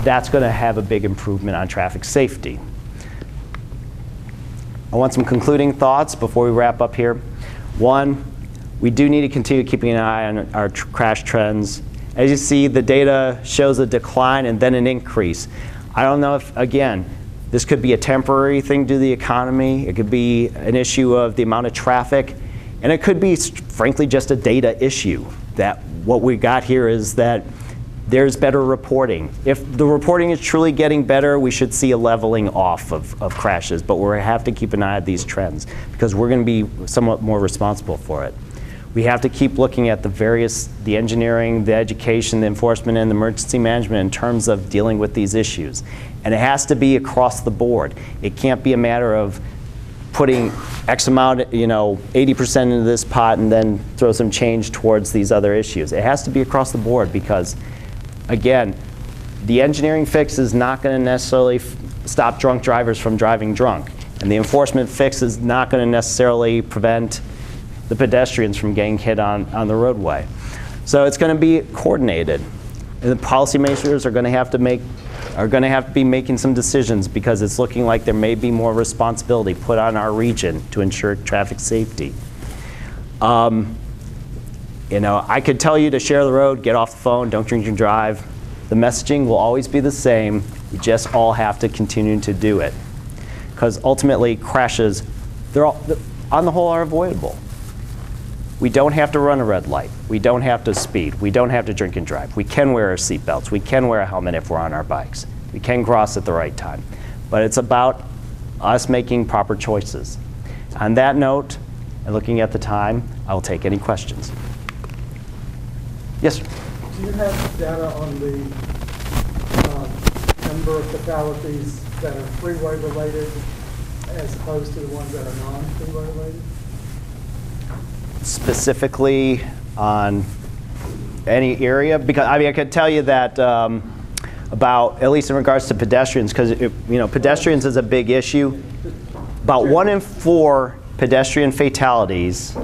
That's going to have a big improvement on traffic safety. I want some concluding thoughts before we wrap up here. One, we do need to continue keeping an eye on our tr- crash trends. As you see, the data shows a decline and then an increase. I don't know if, again, this could be a temporary thing due to the economy. It could be an issue of the amount of traffic. And it could be, frankly, just a data issue. That what we got here is that there's better reporting. If the reporting is truly getting better, we should see a leveling off of, of crashes. But we have to keep an eye on these trends because we're going to be somewhat more responsible for it. We have to keep looking at the various, the engineering, the education, the enforcement, and the emergency management in terms of dealing with these issues. And it has to be across the board. It can't be a matter of putting X amount, you know, 80% into this pot and then throw some change towards these other issues. It has to be across the board because, again, the engineering fix is not going to necessarily stop drunk drivers from driving drunk. And the enforcement fix is not going to necessarily prevent the pedestrians from getting hit on, on the roadway. So it's going to be coordinated. And the policymakers are going to have to make are going to have to be making some decisions because it's looking like there may be more responsibility put on our region to ensure traffic safety. Um, you know, I could tell you to share the road, get off the phone, don't drink and drive. The messaging will always be the same. We just all have to continue to do it. Because ultimately, crashes, they're all, on the whole, are avoidable. We don't have to run a red light. We don't have to speed. We don't have to drink and drive. We can wear our seatbelts. We can wear a helmet if we're on our bikes. We can cross at the right time. But it's about us making proper choices. On that note, and looking at the time, I will take any questions. Yes. Do you have data on the um, number of fatalities that are freeway related as opposed to the ones that are non-freeway related? Specifically on any area? Because, I mean, I could tell you that um, about, at least in regards to pedestrians, because, you know, pedestrians is a big issue. About one in four pedestrian fatalities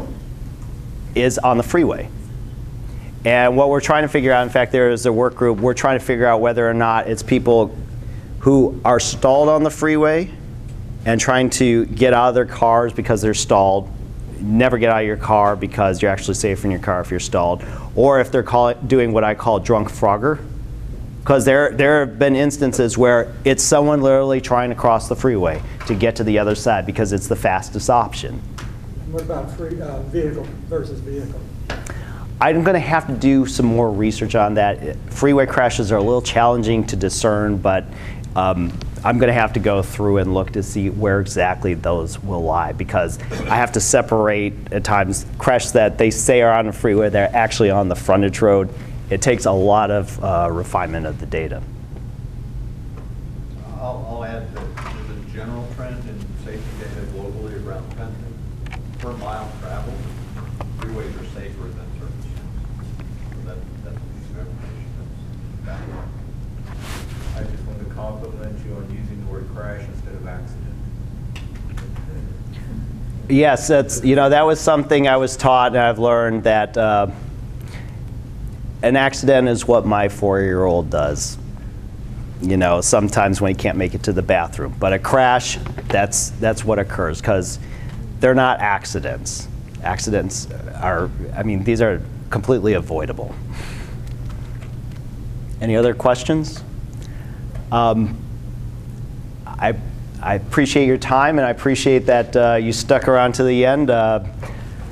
is on the freeway. And what we're trying to figure out, in fact, there is a work group, we're trying to figure out whether or not it's people who are stalled on the freeway and trying to get out of their cars because they're stalled. Never get out of your car because you're actually safer in your car if you're stalled. Or if they're call doing what I call drunk frogger. Because there, there have been instances where it's someone literally trying to cross the freeway to get to the other side because it's the fastest option. What about free, uh, vehicle versus vehicle? I'm going to have to do some more research on that. Freeway crashes are a little challenging to discern, but um, I'm going to have to go through and look to see where exactly those will lie because I have to separate at times crashes that they say are on the freeway, they're actually on the frontage road. It takes a lot of uh, refinement of the data. I'll, I'll add that there's a general trend in safety data globally around the country. Per mile traveled, freeways are safer than surface roads. So that, that's a piece of information that's valuable. I just wanted to compliment you on using the word crash instead of accident. Yes, that's, you know, that was something I was taught and I've learned that uh, an accident is what my four-year-old does. You know, sometimes when he can't make it to the bathroom. But a crash, that's, that's what occurs because they're not accidents. Accidents are, I mean, these are completely avoidable. Any other questions? Um, I, I appreciate your time, and I appreciate that uh, you stuck around to the end. Uh,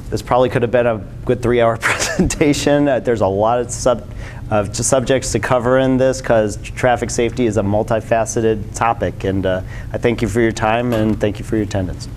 this probably could have been a good three-hour *laughs* presentation. Uh, there's a lot of, sub, of subjects to cover in this because traffic safety is a multifaceted topic. And uh, I thank you for your time and thank you for your attendance.